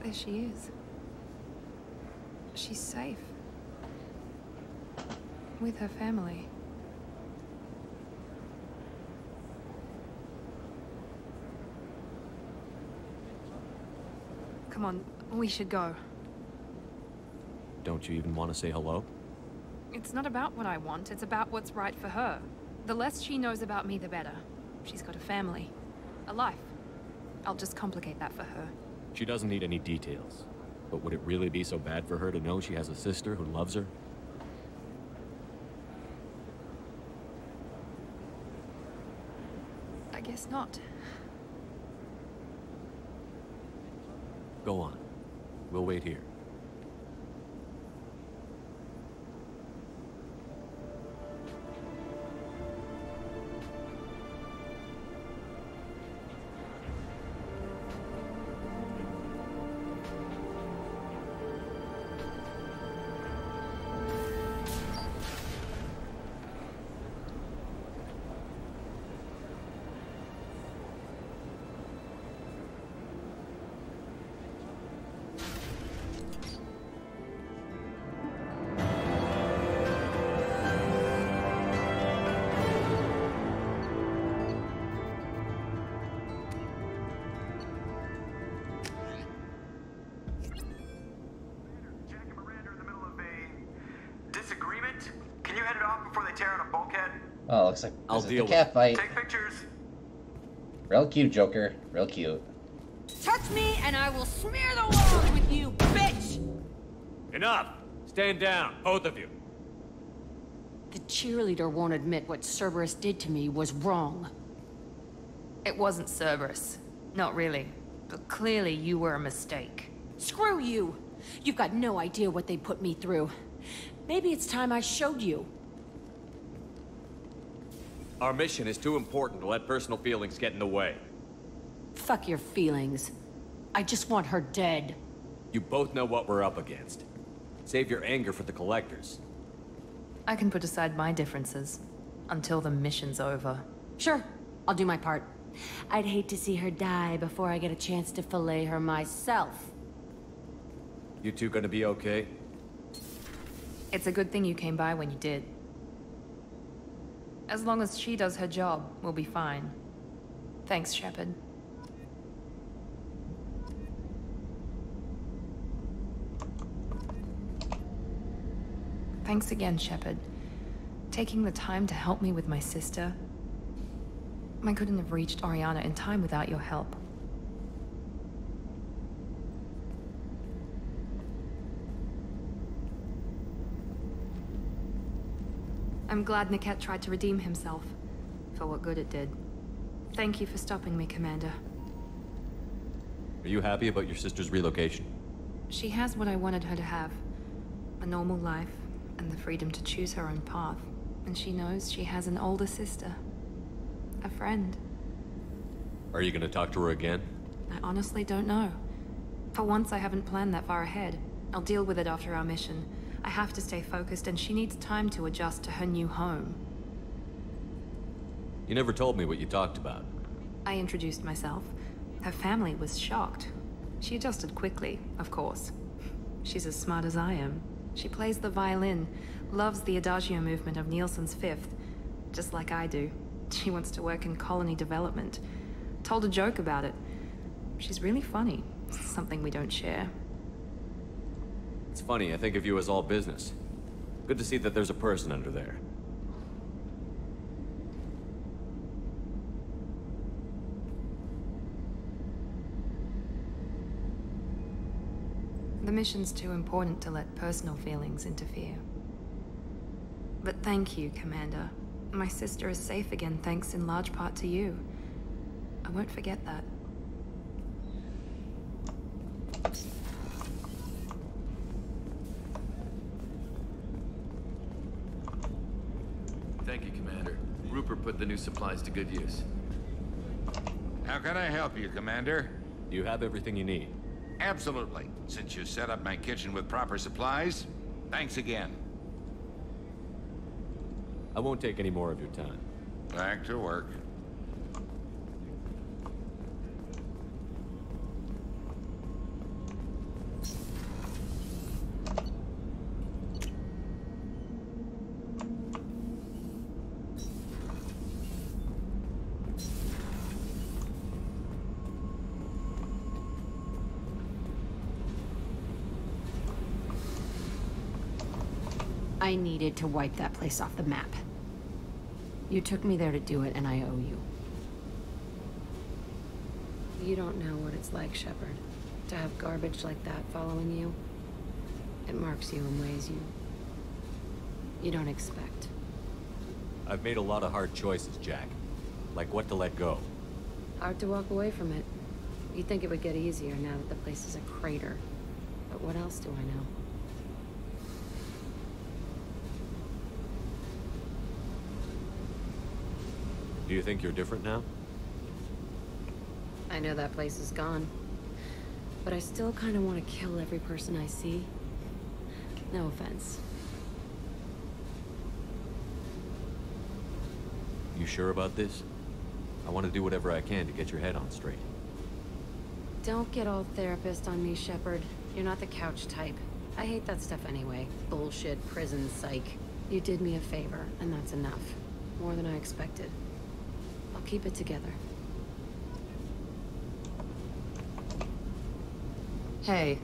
Speaker 26: There she is. She's safe. With her family. Come on, we should go.
Speaker 5: Don't you even want to say hello?
Speaker 26: It's not about what I want, it's about what's right for her. The less she knows about me, the better. She's got a family. A life. I'll just complicate that for her.
Speaker 5: She doesn't need any details. But would it really be so bad for her to know she has a sister who loves her?
Speaker 26: I guess not.
Speaker 5: Go on. We'll wait here. I'll
Speaker 1: this is
Speaker 5: deal
Speaker 1: the
Speaker 5: with
Speaker 1: cat fight.
Speaker 31: Take pictures.
Speaker 1: Real cute, Joker. Real cute.
Speaker 32: Touch me and I will smear the walls with you, bitch!
Speaker 5: Enough! Stand down, both of you.
Speaker 32: The cheerleader won't admit what Cerberus did to me was wrong.
Speaker 26: It wasn't Cerberus. Not really. But clearly you were a mistake.
Speaker 32: Screw you! You've got no idea what they put me through. Maybe it's time I showed you.
Speaker 5: Our mission is too important to let personal feelings get in the way.
Speaker 33: Fuck your feelings. I just want her dead.
Speaker 5: You both know what we're up against. Save your anger for the Collectors.
Speaker 26: I can put aside my differences. Until the mission's over.
Speaker 33: Sure, I'll do my part. I'd hate to see her die before I get a chance to fillet her myself.
Speaker 5: You two gonna be okay?
Speaker 26: It's a good thing you came by when you did. As long as she does her job, we'll be fine. Thanks, Shepard. Thanks again, Shepard. Taking the time to help me with my sister. I couldn't have reached Oriana in time without your help. I'm glad Niket tried to redeem himself, for what good it did. Thank you for stopping me, Commander.
Speaker 5: Are you happy about your sister's relocation?
Speaker 26: She has what I wanted her to have. A normal life, and the freedom to choose her own path. And she knows she has an older sister. A friend.
Speaker 5: Are you gonna talk to her again?
Speaker 26: I honestly don't know. For once, I haven't planned that far ahead. I'll deal with it after our mission. I have to stay focused, and she needs time to adjust to her new home.
Speaker 5: You never told me what you talked about.
Speaker 26: I introduced myself. Her family was shocked. She adjusted quickly, of course. She's as smart as I am. She plays the violin, loves the Adagio movement of Nielsen's Fifth, just like I do. She wants to work in colony development. Told a joke about it. She's really funny, something we don't share.
Speaker 5: Funny, I think of you as all business. Good to see that there's a person under there.
Speaker 26: The mission's too important to let personal feelings interfere. But thank you, Commander. My sister is safe again thanks in large part to you. I won't forget that.
Speaker 13: Rupert put the new supplies to good use.
Speaker 34: How can I help you, Commander?
Speaker 5: You have everything you need.
Speaker 34: Absolutely. Since you set up my kitchen with proper supplies, thanks again.
Speaker 5: I won't take any more of your time.
Speaker 34: Back to work.
Speaker 33: I needed to wipe that place off the map. You took me there to do it, and I owe you. You don't know what it's like, Shepard. To have garbage like that following you. It marks you in ways you... you don't expect.
Speaker 5: I've made a lot of hard choices, Jack. Like what to let go.
Speaker 33: Hard to walk away from it. You'd think it would get easier now that the place is a crater. But what else do I know?
Speaker 5: Do you think you're different now?
Speaker 33: I know that place is gone. But I still kind of want to kill every person I see. No offense.
Speaker 5: You sure about this? I want to do whatever I can to get your head on straight.
Speaker 33: Don't get all therapist on me, Shepard. You're not the couch type. I hate that stuff anyway. Bullshit, prison, psych. You did me a favor, and that's enough. More than I expected. I'll keep it together. Hey.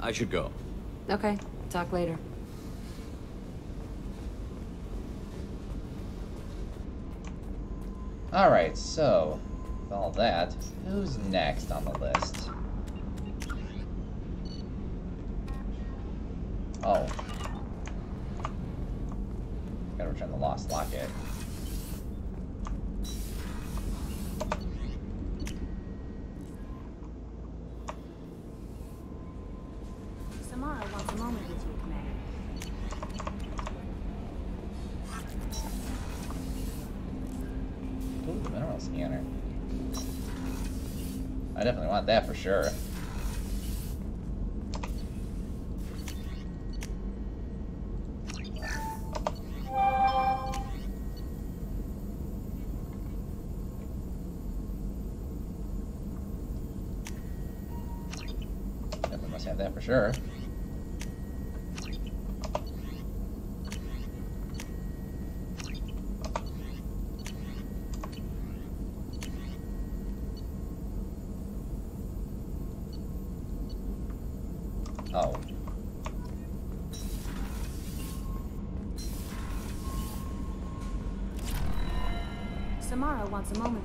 Speaker 5: I should go.
Speaker 33: Okay, talk later.
Speaker 1: Alright, so, with all that, who's next on the list? Oh. Gotta return the lost locket.
Speaker 3: Samara wants a moment with you, Commander.
Speaker 1: Mineral scanner. I definitely want that for sure. Definitely must have that for sure. Oh.
Speaker 3: Wants a moment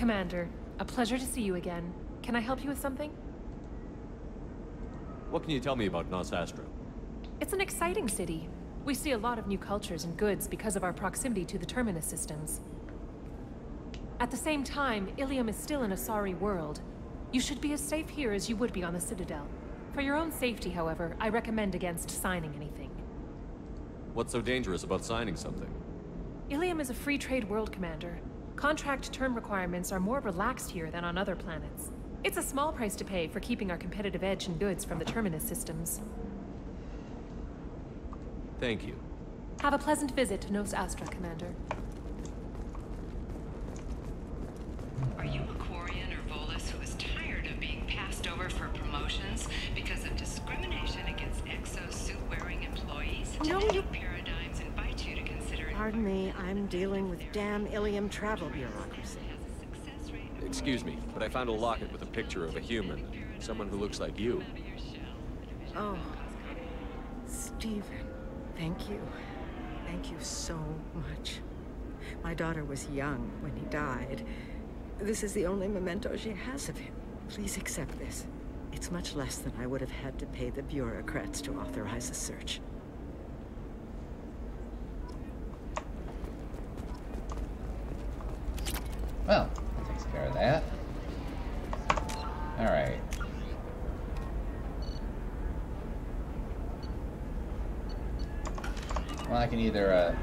Speaker 3: Commander,
Speaker 35: a pleasure to see you again. Can I help you with something?
Speaker 5: What can you tell me about Nos Astra?
Speaker 35: It's an exciting city. We see a lot of new cultures and goods because of our proximity to the Terminus systems. At the same time, Ilium is still an Asari world. You should be as safe here as you would be on the Citadel. For your own safety, however, I recommend against signing anything.
Speaker 5: What's so dangerous about signing something?
Speaker 35: Ilium is a free trade world, Commander. Contract term requirements are more relaxed here than on other planets. It's a small price to pay for keeping our competitive edge in goods from the Terminus systems.
Speaker 5: Thank you.
Speaker 35: Have a pleasant visit to Nos Astra, Commander.
Speaker 19: Are you a Quarian or Volus who is tired of being passed over for promotions because of discrimination against exosuit-wearing employees?
Speaker 20: No,
Speaker 19: Today,
Speaker 20: you-
Speaker 19: Paradigms invite you to consider
Speaker 20: Pardon me, I'm dealing with damn Ilium travel bureaucracy.
Speaker 5: Excuse me, but I found a locket with a picture of a human. Someone who looks like you.
Speaker 20: Oh, Stephen, thank you. Thank you so much. My daughter was young when he died. This is the only memento she has of him. Please accept this. It's much less than I would have had to pay the bureaucrats to authorize a search.
Speaker 1: Well, that takes care of that. Alright. Well, I can either uh,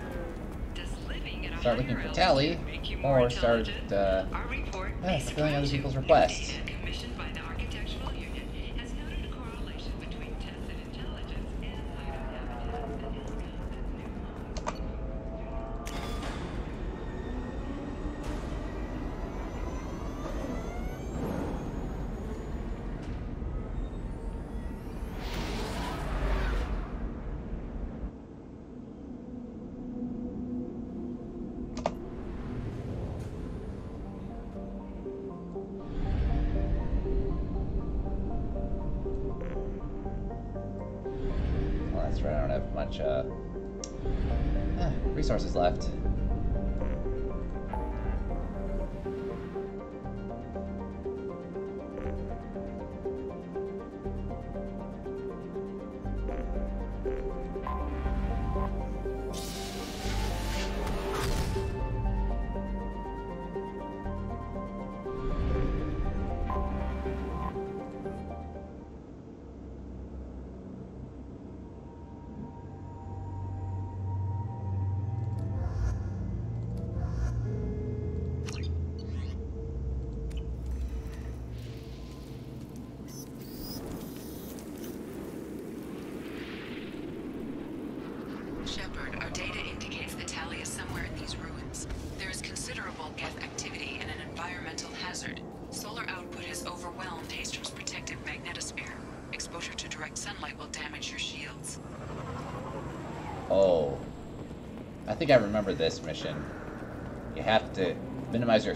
Speaker 1: start looking for Tali, or start uh, yeah, fulfilling other people's requests.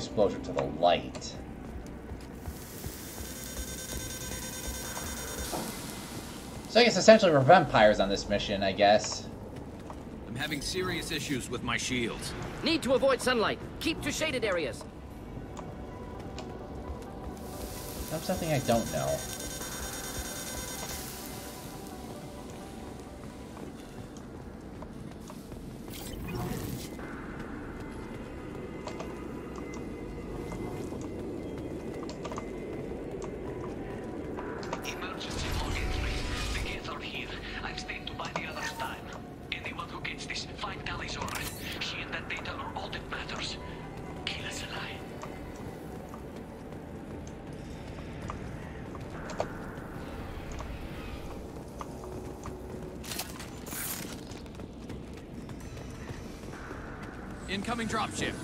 Speaker 19: Exposure to
Speaker 1: the light. So I guess essentially we're vampires on this mission, I guess.
Speaker 13: I'm having serious issues with my shields.
Speaker 36: Need to avoid sunlight. Keep to shaded areas.
Speaker 1: That's something I don't know.
Speaker 13: Dropship.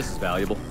Speaker 5: This is valuable.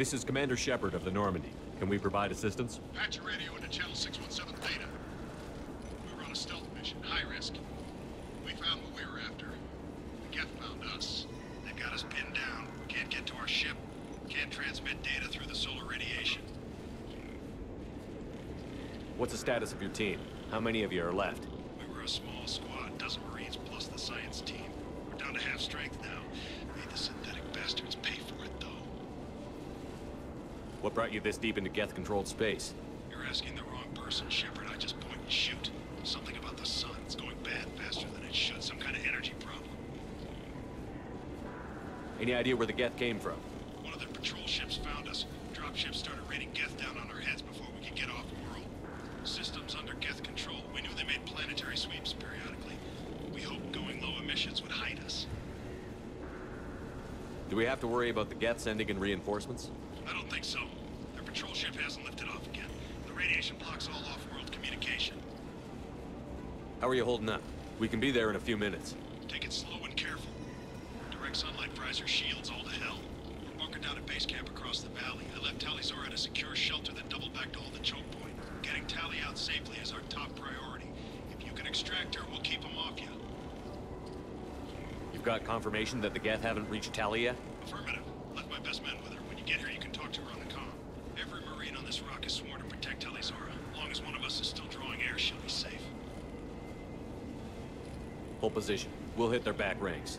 Speaker 7: This is
Speaker 5: Commander Shepard of the Normandy. Can we provide assistance?
Speaker 7: Patch your radio into channel 617 Theta. We were on a stealth mission, high risk. We found what we were after. The Geth found us. They've got us pinned down. Can't get to our ship. Can't transmit data through the solar radiation.
Speaker 5: What's the status of your team? How many of you are left? What brought you this deep into Geth-controlled space?
Speaker 7: You're asking the wrong person, Shepard. I just point and shoot. Something about the sun. It's going bad faster than it should. Some kind of energy problem.
Speaker 5: Any idea where the Geth came from?
Speaker 7: One of their patrol ships found us. Dropships started raining Geth down on our heads before we could get off world. Systems under Geth control. We knew they made planetary sweeps periodically. We hoped going low emissions would hide us.
Speaker 37: Do we have to worry about the Geth sending in reinforcements? are you holding up? We can be there in a few minutes.
Speaker 7: Take it slow and careful. Direct sunlight fries your shields all to hell. We're bunkered down at base camp across the valley. I left Tali'Zorah at a secure shelter that doubled back to all the choke point. Getting Tali out safely is our top priority. If you can extract her, we'll keep him off you.
Speaker 37: You've got confirmation that the Geth haven't reached Tali yet? position. We'll hit their back ranks.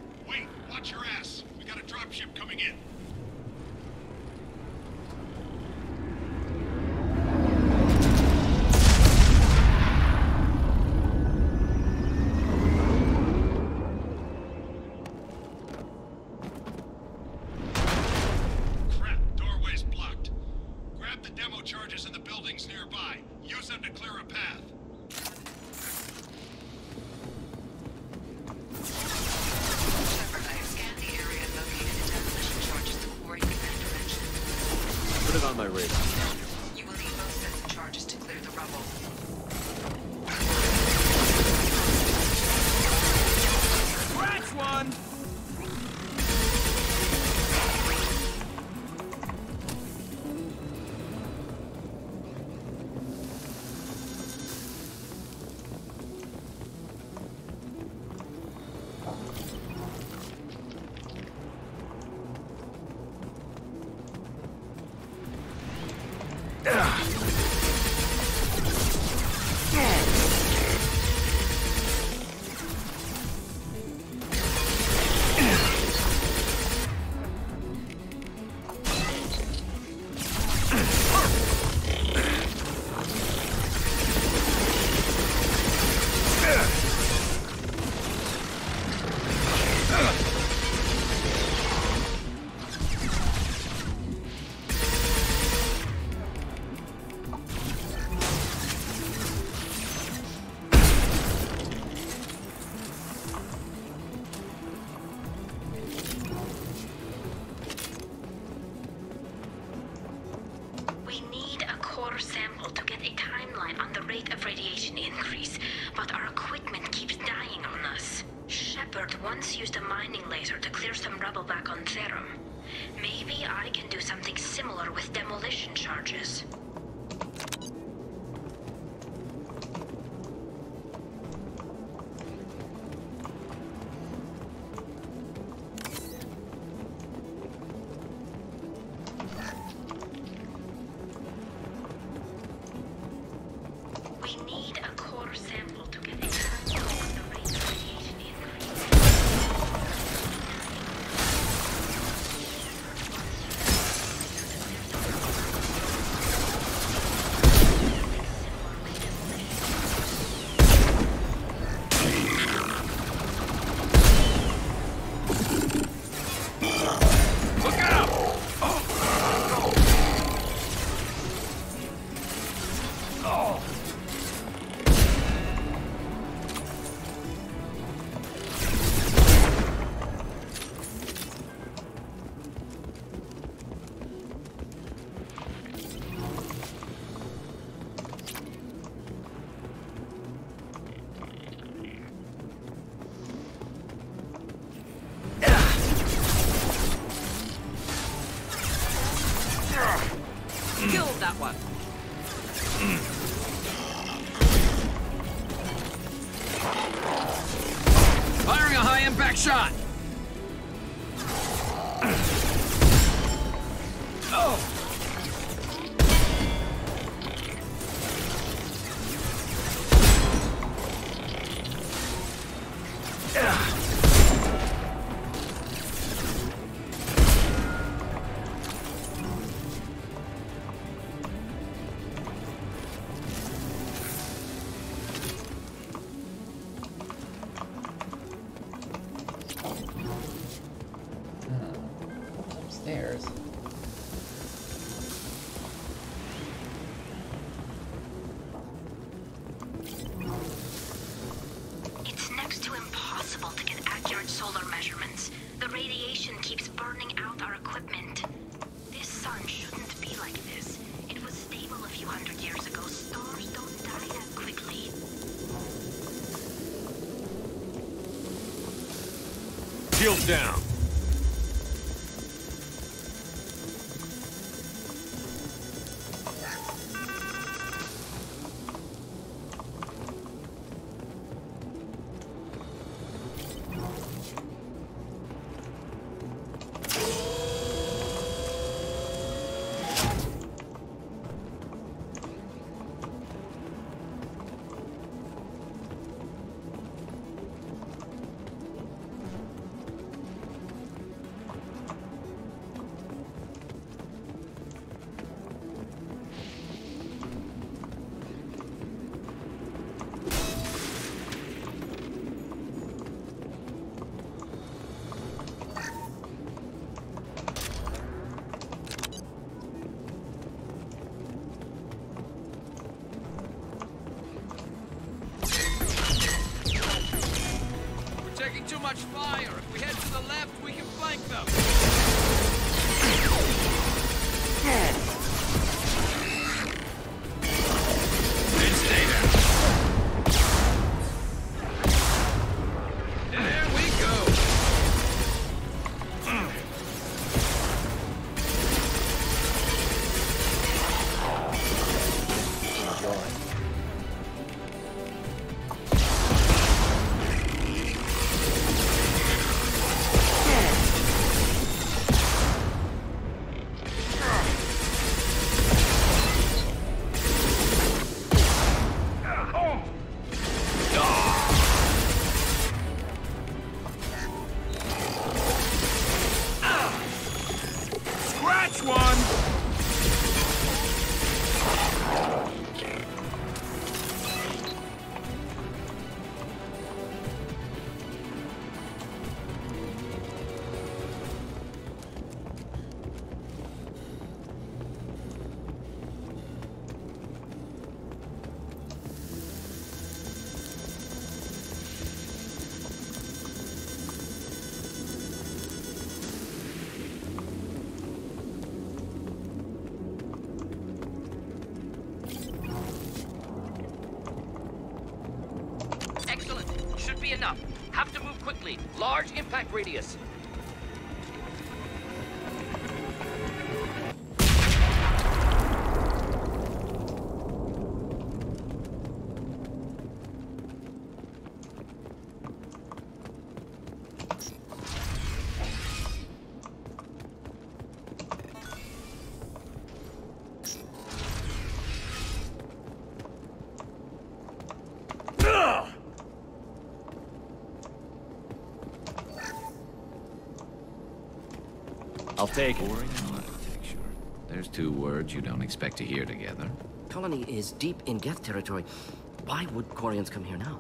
Speaker 36: that one.
Speaker 13: Firing a high impact shot.
Speaker 36: Large impact radius.
Speaker 38: I'll take it.
Speaker 22: Architecture. There's two words you don't expect to hear together.
Speaker 37: Colony is deep in Geth territory. Why would Quarians come here now?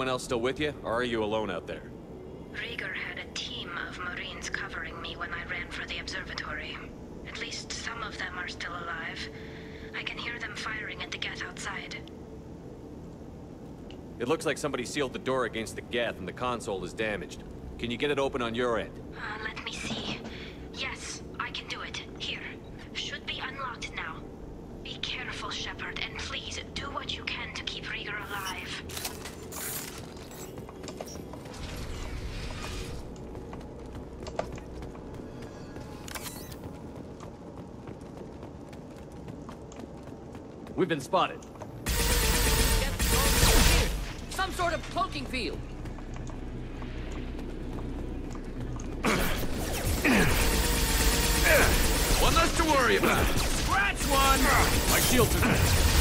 Speaker 39: anyone
Speaker 5: else still with you, or are you alone out there?
Speaker 39: Reegar had a team of Marines covering me when I ran for the observatory. At
Speaker 37: least some of them are still alive. I can hear them firing at the Geth outside.
Speaker 5: It looks like somebody sealed the door against the Geth and the console is damaged. Can you get it open on your end?
Speaker 37: Uh, let me see. Yes, I can do it. Here. Should be unlocked now. Be careful, Shepard, and please do what you can to keep Reegar alive.
Speaker 5: We've been spotted.
Speaker 36: Some sort of cloaking field.
Speaker 13: One less to worry about. Scratch one!
Speaker 5: My shields are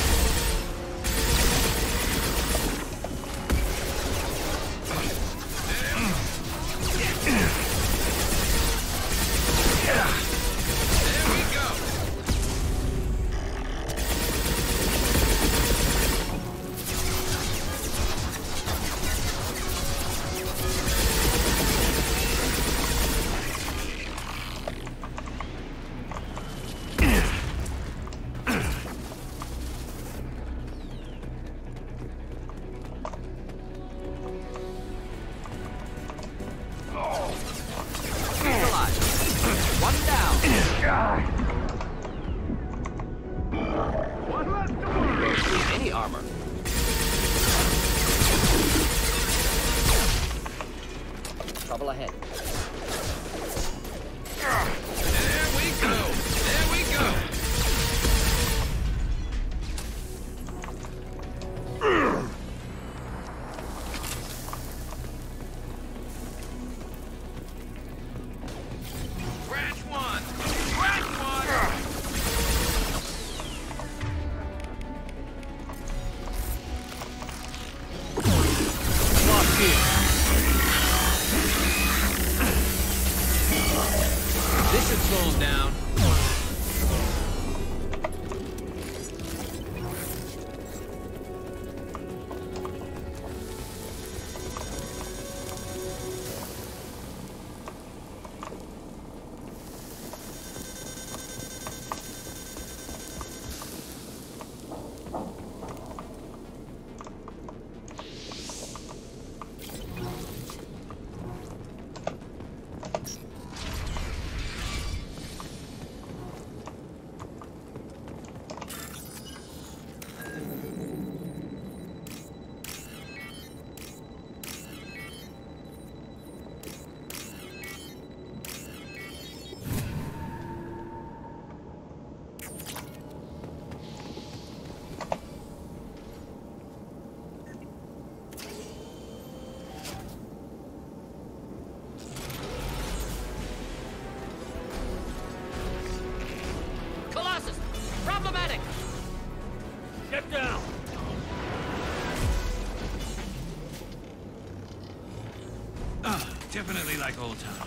Speaker 13: like old times.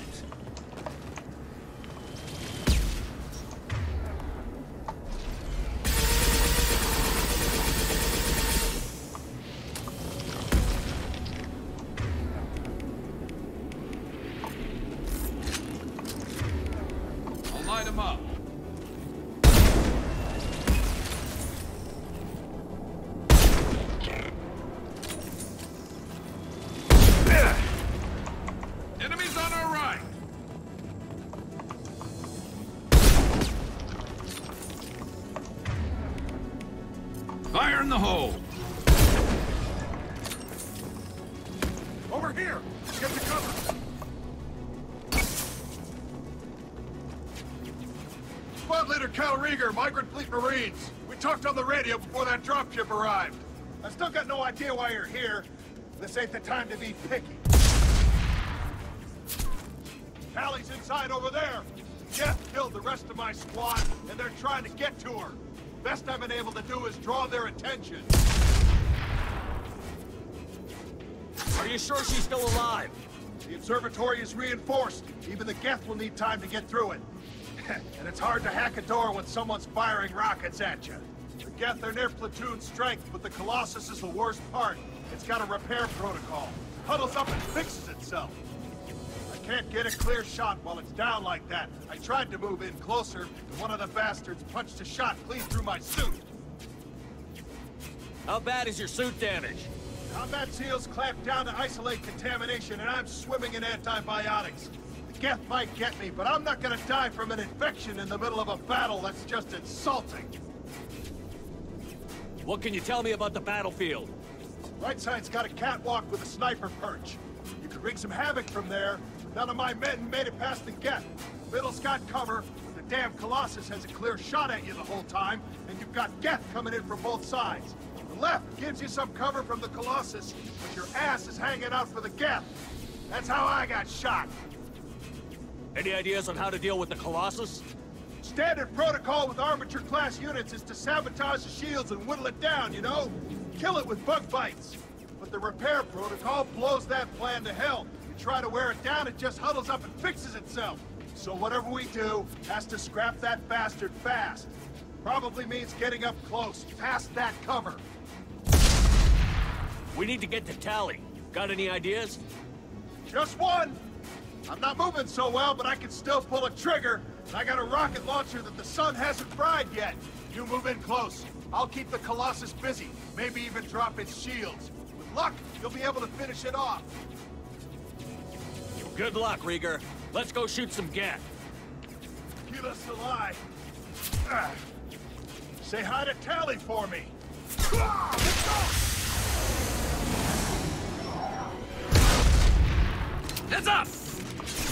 Speaker 7: Marines. We talked on the radio before that dropship arrived. I still got no idea why you're here. This ain't the time to be picky. Tali's inside over there. Geth killed the rest of my squad, and they're trying to get to her. Best I've been able to do is draw their attention.
Speaker 5: Are you sure she's still alive?
Speaker 7: The observatory is reinforced. Even the Geth will need time to get through it. It's hard to hack a door when someone's firing rockets at you. The Geth are near platoon strength, but the Colossus is the worst part. It's got a repair protocol. Huddles up and fixes itself. I can't get a clear shot while it's down like that. I tried to move in closer, and one of the bastards punched a shot clean through my suit.
Speaker 13: How bad is your suit damage?
Speaker 7: Combat SEALs clamped down to isolate contamination, and I'm swimming in antibiotics. Geth might get me, but I'm not gonna die from an infection in the middle of a battle that's just insulting.
Speaker 13: What can you tell me about the battlefield?
Speaker 7: Right side's got a catwalk with a sniper perch. You could wreak some havoc from there, none of my men made it past the Geth. Middle's got cover, but the damn Colossus has a clear shot at you the whole time, and you've got Geth coming in from both sides. The left gives you some cover from the Colossus, but your ass is hanging out for the Geth. That's how I got shot.
Speaker 13: Any ideas on how to deal with the Colossus?
Speaker 7: Standard protocol with armature-class units is to sabotage the shields and whittle it down, you know? Kill it with bug bites. But the repair protocol blows that plan to hell. You try to wear it down, it just huddles up and fixes itself. So whatever we do has to scrap that bastard fast. Probably means getting up close, past that cover.
Speaker 13: We need to get to Tali. Got any ideas?
Speaker 7: Just one! I'm not moving so well, but I can still pull a trigger. I got a rocket launcher that the sun hasn't fried yet. You move in close. I'll keep the Colossus busy. Maybe even drop its shields. With luck, you'll be able to finish it off.
Speaker 13: Good luck, Reegar. Let's go shoot some Geth.
Speaker 7: Keep us alive. Ah. Say hi to Tali for me.
Speaker 13: Heads up!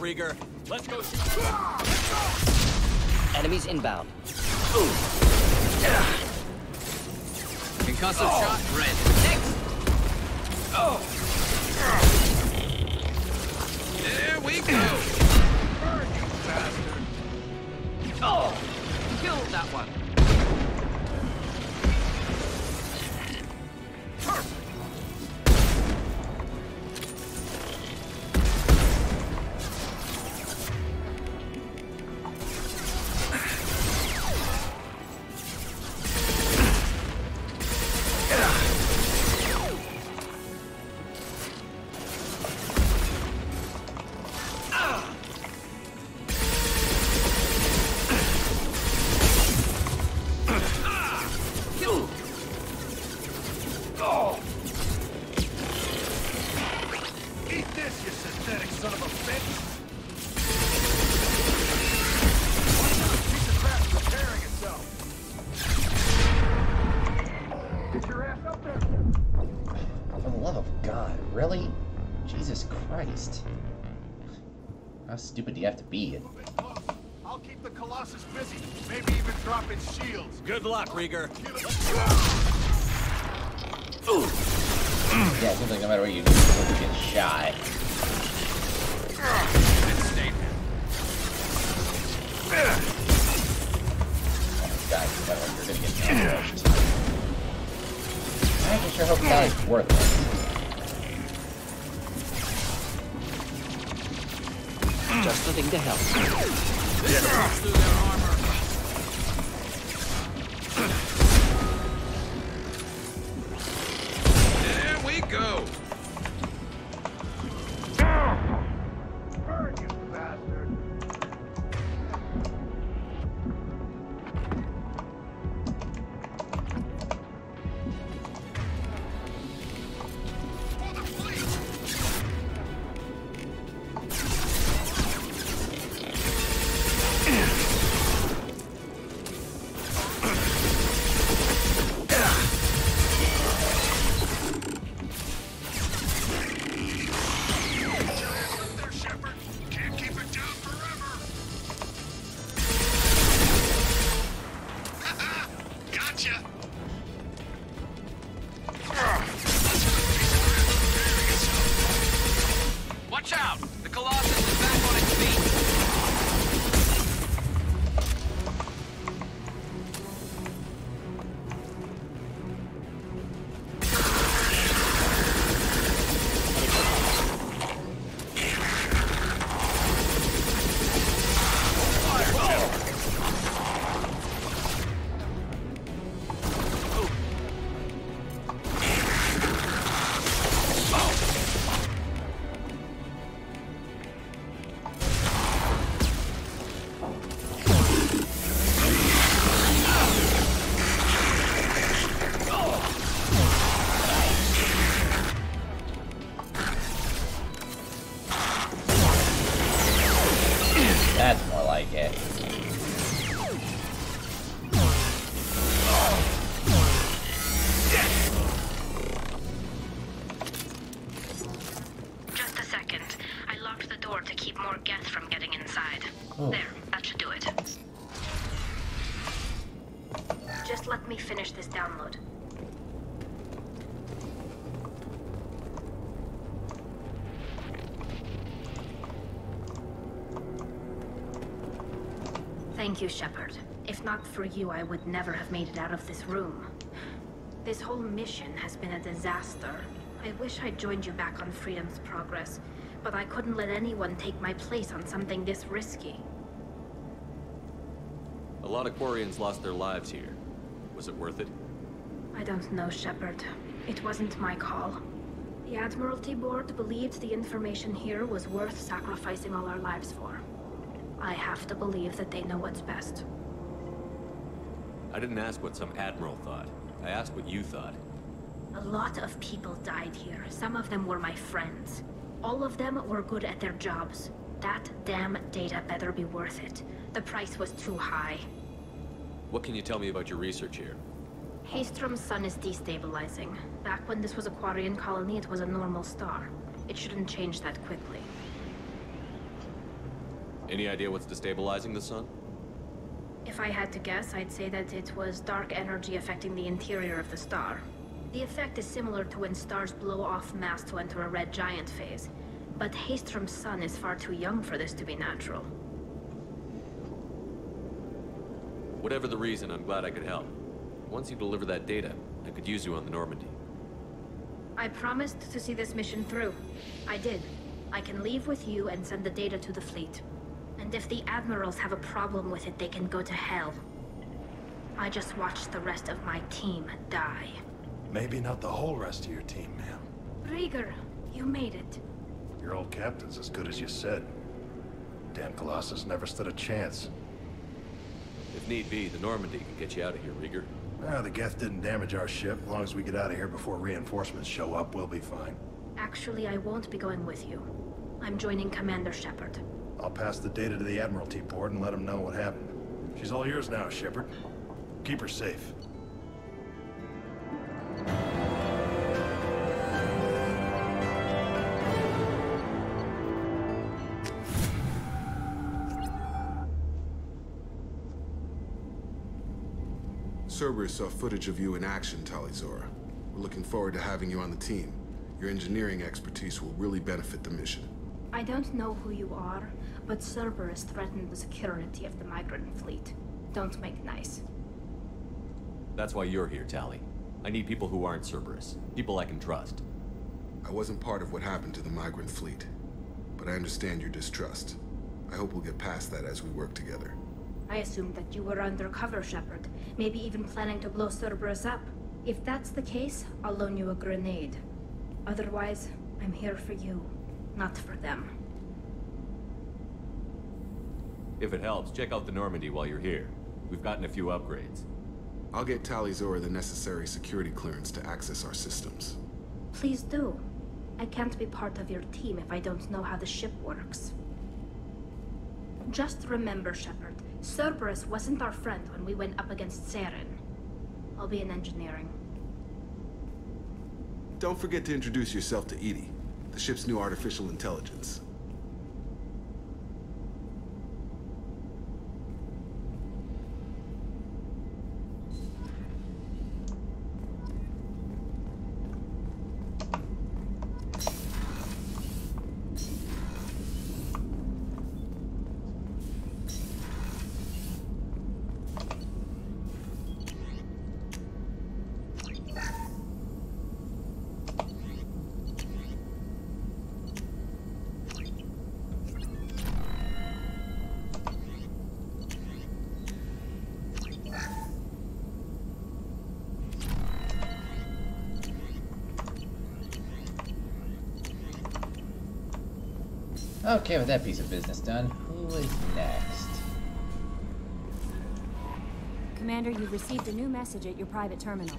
Speaker 13: Good Good
Speaker 37: Thank you, Shepard. If not for you, I would never have made it out of this room. This whole mission has been a disaster. I wish I'd joined you back on Freedom's Progress, but I couldn't let anyone take my place on something this risky.
Speaker 5: A lot of Quarians lost their lives here. Was it worth it?
Speaker 37: I don't know, Shepard. It wasn't my call. The Admiralty Board believed the information here was worth sacrificing all our lives for. I have to believe that they know what's best.
Speaker 5: I didn't ask what some admiral thought. I asked what you thought.
Speaker 37: A lot of people died here. Some of them were my friends. All of them were good at their jobs. That damn data better be worth it. The price was too high.
Speaker 5: What can you tell me about your research here?
Speaker 37: Haestrom's sun is destabilizing. Back when this was a Quarian colony, it was a normal star. It shouldn't change that quickly.
Speaker 5: Any idea what's destabilizing the sun?
Speaker 37: If I had to guess, I'd say that it was dark energy affecting the interior of the star. The effect is similar to when stars blow off mass to enter a red giant phase. But Haestrom's sun is far too young for this to be natural.
Speaker 5: Whatever the reason, I'm glad I could help. Once you deliver that data, I could use you on the Normandy.
Speaker 37: I promised to see this mission through. I did. I can leave with you and send the data to the fleet. And if the admirals have a problem with it, they can go to hell. I just watched the rest of my team die.
Speaker 7: Maybe not the whole rest of your team, ma'am.
Speaker 37: Reegar, you made it.
Speaker 7: Your old captain's as good as you said. Damn Colossus never stood a chance.
Speaker 5: If need be, the Normandy can get you out of here, Reegar.
Speaker 7: Ah, the Geth didn't damage our ship. As long as we get out of here before reinforcements show up, we'll be fine.
Speaker 37: Actually, I won't be going with you. I'm joining Commander Shepard.
Speaker 7: I'll pass the data to the Admiralty board and let them know what happened. She's all yours now, Shepard. Keep her safe.
Speaker 40: Cerberus saw footage of you in action, Tali'Zorah. We're looking forward to having you on the team. Your engineering expertise will really benefit the mission.
Speaker 37: I don't know who you are, but Cerberus threatened the security of the migrant fleet. Don't make nice.
Speaker 5: That's why you're here, Tali. I need people who aren't Cerberus. People I can trust.
Speaker 40: I wasn't part of what happened to the migrant fleet, but I understand your distrust. I hope we'll get past that as we work together.
Speaker 37: I assumed that you were undercover, Shepard. Maybe even planning to blow Cerberus up. If that's the case, I'll loan you a grenade. Otherwise, I'm here for you, not for them.
Speaker 5: If it helps, check out the Normandy while you're here. We've gotten a few upgrades.
Speaker 40: I'll get Tali'Zorah the necessary security clearance to access our systems.
Speaker 37: Please do. I can't be part of your team if I don't know how the ship works. Just remember, Shepard, Cerberus wasn't our friend when we went up against Saren. I'll be in engineering.
Speaker 40: Don't forget to introduce yourself to EDI, the ship's new artificial intelligence.
Speaker 1: Okay, with that piece of business done, who is next?
Speaker 3: Commander, you've received a new message at your private terminal.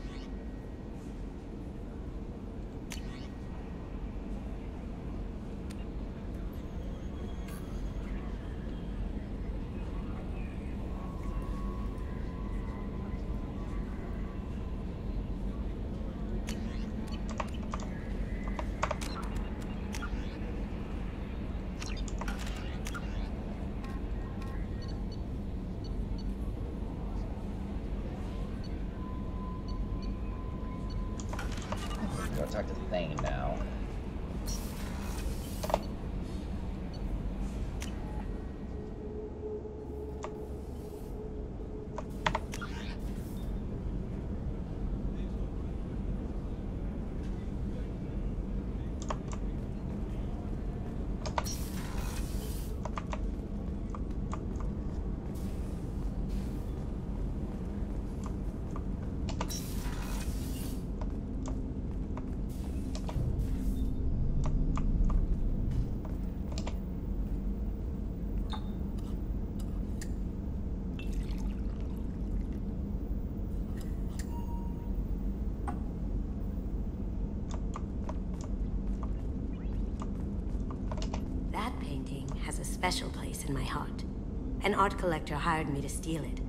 Speaker 33: Art collector hired me to steal it.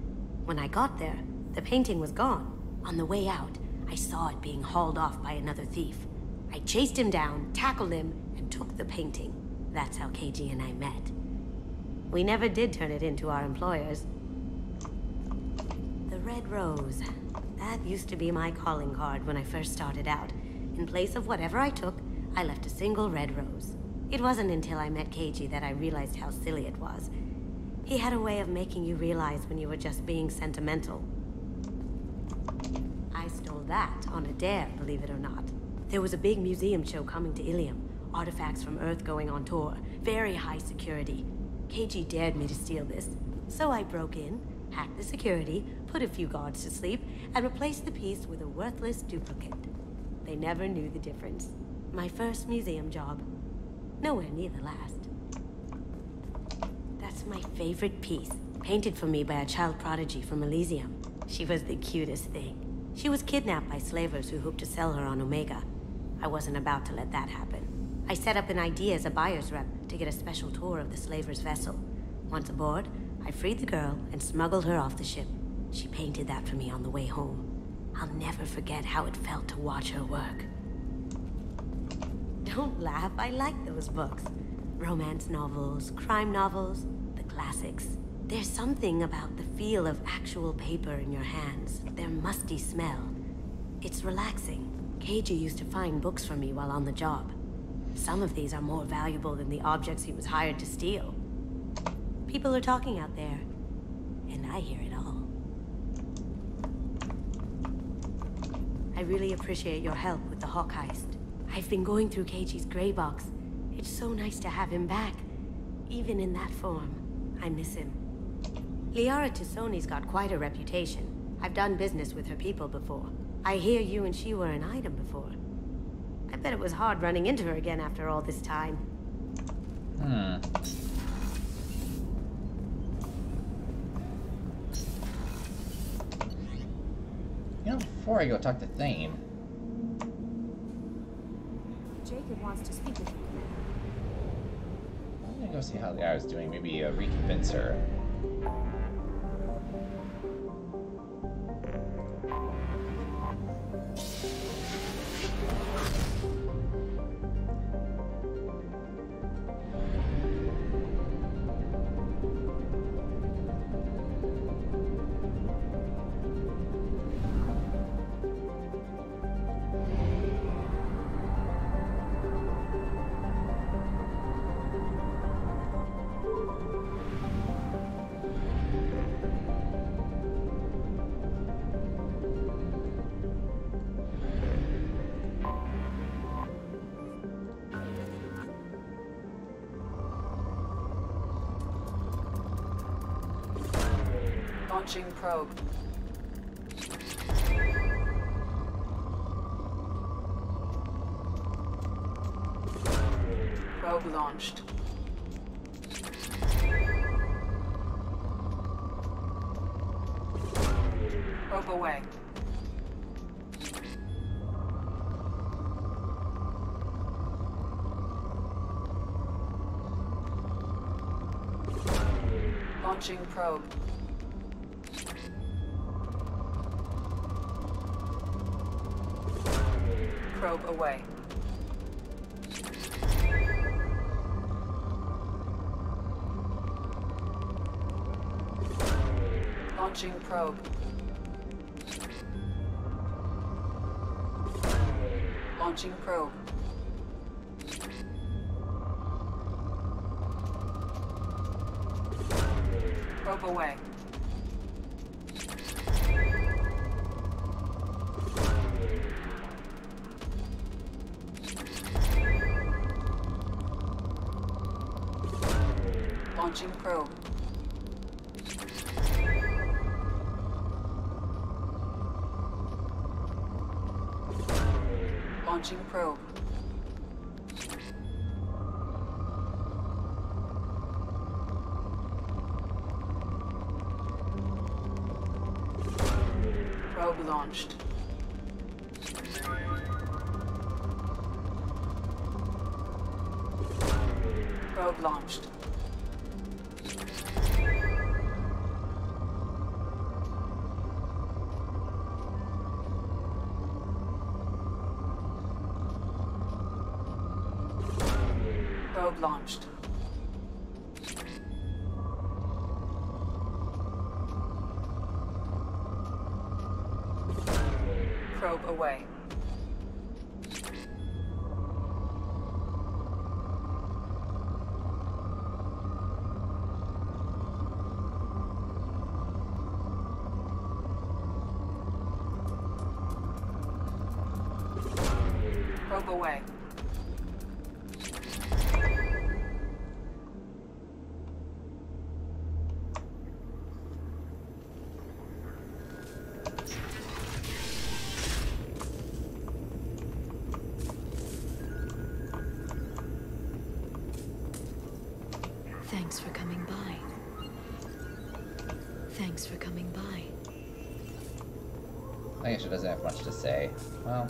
Speaker 33: When I got there, the painting was gone. On the way out, I saw it being hauled off by another thief. I chased him down, tackled him, and took the painting. That's how Keiji and I met. We never did turn it into our employers. The Red Rose. That used to be my calling card when I first started out. In place of whatever I took, I left a single red rose. It wasn't until I met Keiji that I realized how silly it was. He had a way of making you realize when you were just being sentimental. I stole that on a dare, believe it or not. There was a big museum show coming to Ilium. Artifacts from Earth going on tour. Very high security. Keiji dared me to steal this. So I broke in, hacked the security, put a few guards to sleep, and replaced the piece with a worthless duplicate. They never knew the difference. My first museum job. Nowhere near the last. My favorite piece, painted for me by a child prodigy from Elysium. She was the cutest thing. She was kidnapped by slavers who hoped to sell her on Omega. I wasn't about to let that happen. I set up an idea as a buyer's rep to get a special tour of the slaver's vessel. Once aboard, I freed the girl and smuggled her off the ship. She painted that for me on the way home. I'll never forget how it felt to watch her work. Don't laugh, I like those books. Romance novels, crime novels, classics. There's something about the feel of actual paper in your hands, their musty smell. It's relaxing. Keiji used to find books for me while on the job. Some of these are more valuable than the objects he was hired to steal. People are talking out there, and I hear it all. I really appreciate your help with the Hock heist. I've been going through Keiji's gray box. It's so nice to have him back, even in that form. I miss him. Liara T'Soni's got quite a reputation. I've done business with her people before. I hear you and she were an item before. I bet it was hard running into her again after all this time.
Speaker 1: Hmm. You know, before I go talk to Thane,
Speaker 3: Jacob wants to speak with you, Commander.
Speaker 1: I'm gonna go see how the Liara's doing. Maybe uh, reconvince her.
Speaker 23: Away. Launching probe. Probe away. Launching probe.
Speaker 41: Launching probe. Probe away. Launching probe. Probe launched. Probe launched. Away.
Speaker 1: I guess she doesn't have much to say. Well,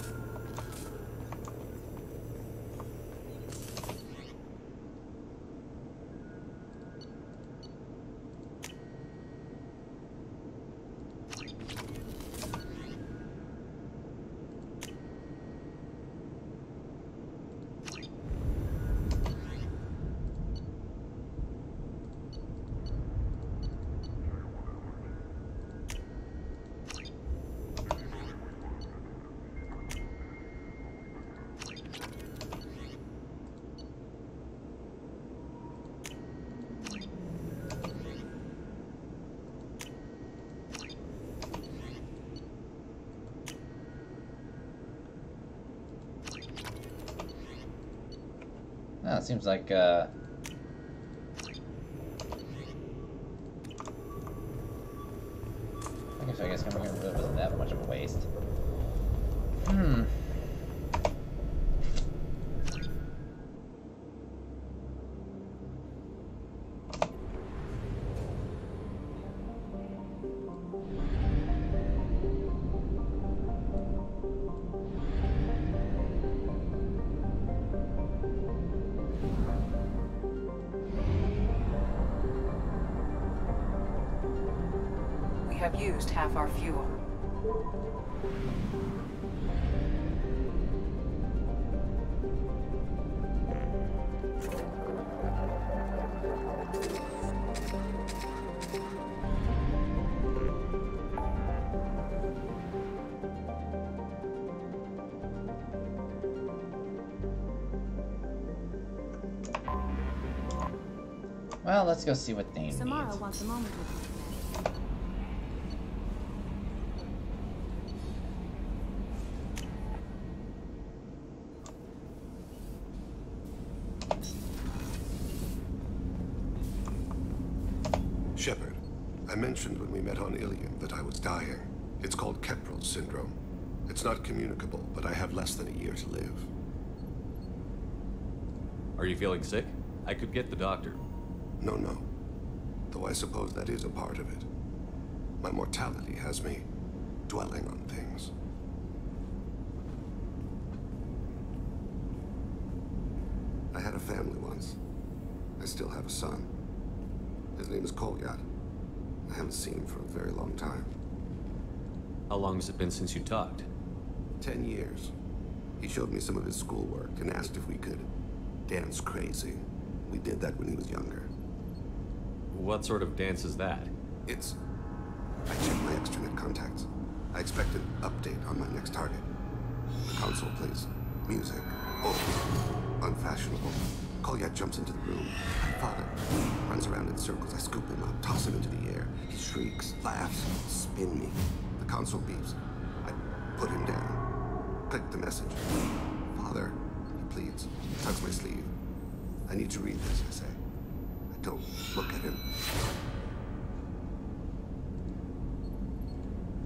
Speaker 1: seems like uh, Well, let's go see what Thane
Speaker 3: Samara
Speaker 1: needs.
Speaker 3: wants a moment with you,
Speaker 42: Shepard, I mentioned when we met on Ilium that I was dying. It's called Keprel syndrome. It's not communicable, but I have less than a year to live.
Speaker 5: Are you feeling sick? I could get the doctor.
Speaker 42: No, no. Though I suppose that is a part of it. My mortality has me dwelling on things. I had a family once. I still have a son. His name is Kolyat. I haven't seen him for a very long time.
Speaker 5: How long has it been since you talked?
Speaker 42: Ten years. He showed me some of his schoolwork and asked if we could dance crazy. We did that when he was younger.
Speaker 5: What sort of dance is that?
Speaker 42: It's... I checked my extranet contacts. I expect an update on my next target. The console plays Music. Old. Unfashionable. Kolyat jumps into the room. My father runs around in circles. I scoop him up, toss him into the air. He shrieks, laughs, spin me. The console beeps. I put him down. Click the message. Father, he pleads. Tugs my sleeve. I need to read this, I say. I don't look at him.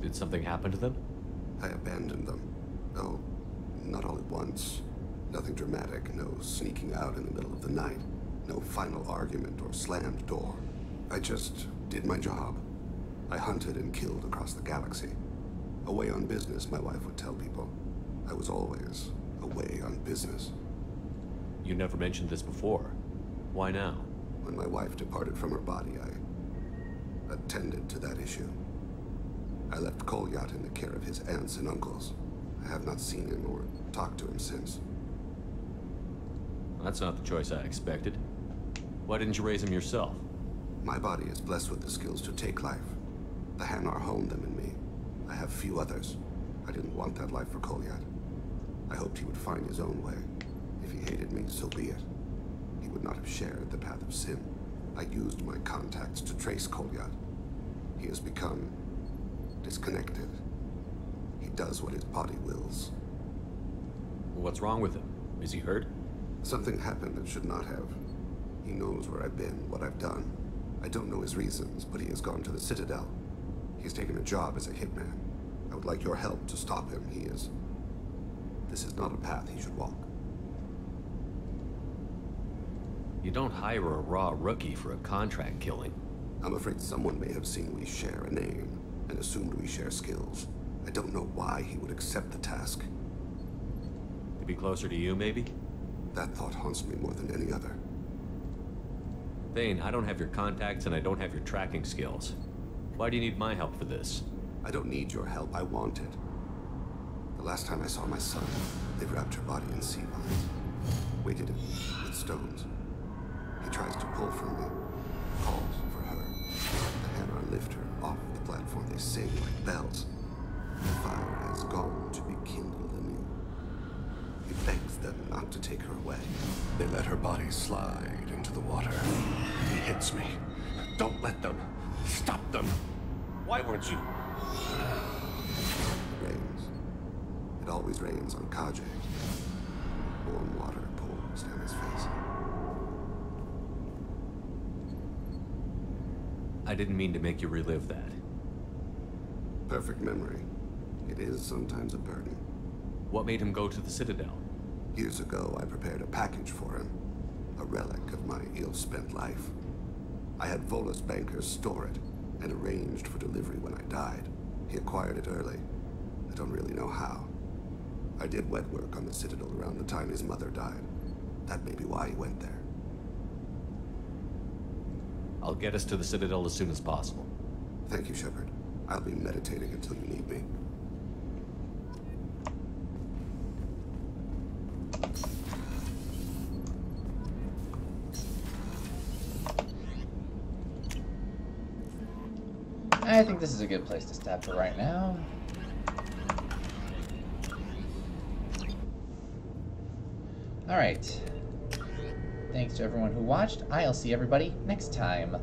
Speaker 5: Did something happen to them?
Speaker 42: I abandoned them. No, not all at once. Nothing dramatic, no sneaking out in the middle of the night, no final argument or slammed door. I just did my job. I hunted and killed across the galaxy. Away on business, my wife would tell people. I was always away on business.
Speaker 5: You never mentioned this before. Why now?
Speaker 42: When my wife departed from her body, I attended to that issue. I left Kolyat in the care of his aunts and uncles. I have not seen him or talked to him since.
Speaker 5: That's not the choice I expected. Why didn't you raise him yourself?
Speaker 42: My body is blessed with the skills to take life. The Hanar honed them in me. I have few others. I didn't want that life for Kolyat. I hoped he would find his own way. If he hated me, so be it. Would not have shared the path of sin. I used my contacts to trace Kolyat. He has become disconnected. He does what his body wills.
Speaker 5: What's wrong with him? Is he hurt?
Speaker 42: Something happened that should not have. He knows where I've been, what I've done. I don't know his reasons, but he has gone to the Citadel. He's taken a job as a hitman. I would like your help to stop him. He is... This is not a path he should walk.
Speaker 5: You don't hire a raw rookie for a contract killing.
Speaker 42: I'm afraid someone may have seen we share a name and assumed we share skills. I don't know why he would accept the task.
Speaker 5: To be closer to you, maybe?
Speaker 42: That thought haunts me more than any other.
Speaker 5: Thane, I don't have your contacts and I don't have your tracking skills. Why do you need my help for this?
Speaker 42: I don't need your help. I want it. The last time I saw my son, they wrapped her body in sea vines, weighted it with stones. Tries to pull from me, calls for her. The Hanar lift her off the platform. They sing like bells. The fire has gone to be kindled anew. He begs them not to take her away.
Speaker 43: They let her body slide into the water. He hits me. Don't let them. Stop them. Why weren't you?
Speaker 42: It rains. It always rains on Kahje. Warm water pours down his face.
Speaker 5: I didn't mean to make you relive that.
Speaker 42: Perfect memory. It is sometimes a burden.
Speaker 5: What made him go to the Citadel?
Speaker 42: Years ago, I prepared a package for him. A relic of my ill-spent life. I had Volus bankers store it, and arranged for delivery when I died. He acquired it early. I don't really know how. I did wet work on the Citadel around the time his mother died. That may be why he went there.
Speaker 5: I'll get us to the Citadel as soon as possible.
Speaker 42: Thank you, Shepard. I'll be meditating until you need me.
Speaker 1: I think this is a good place to stop for right now. Alright. Thanks to everyone who watched. I'll see everybody next time.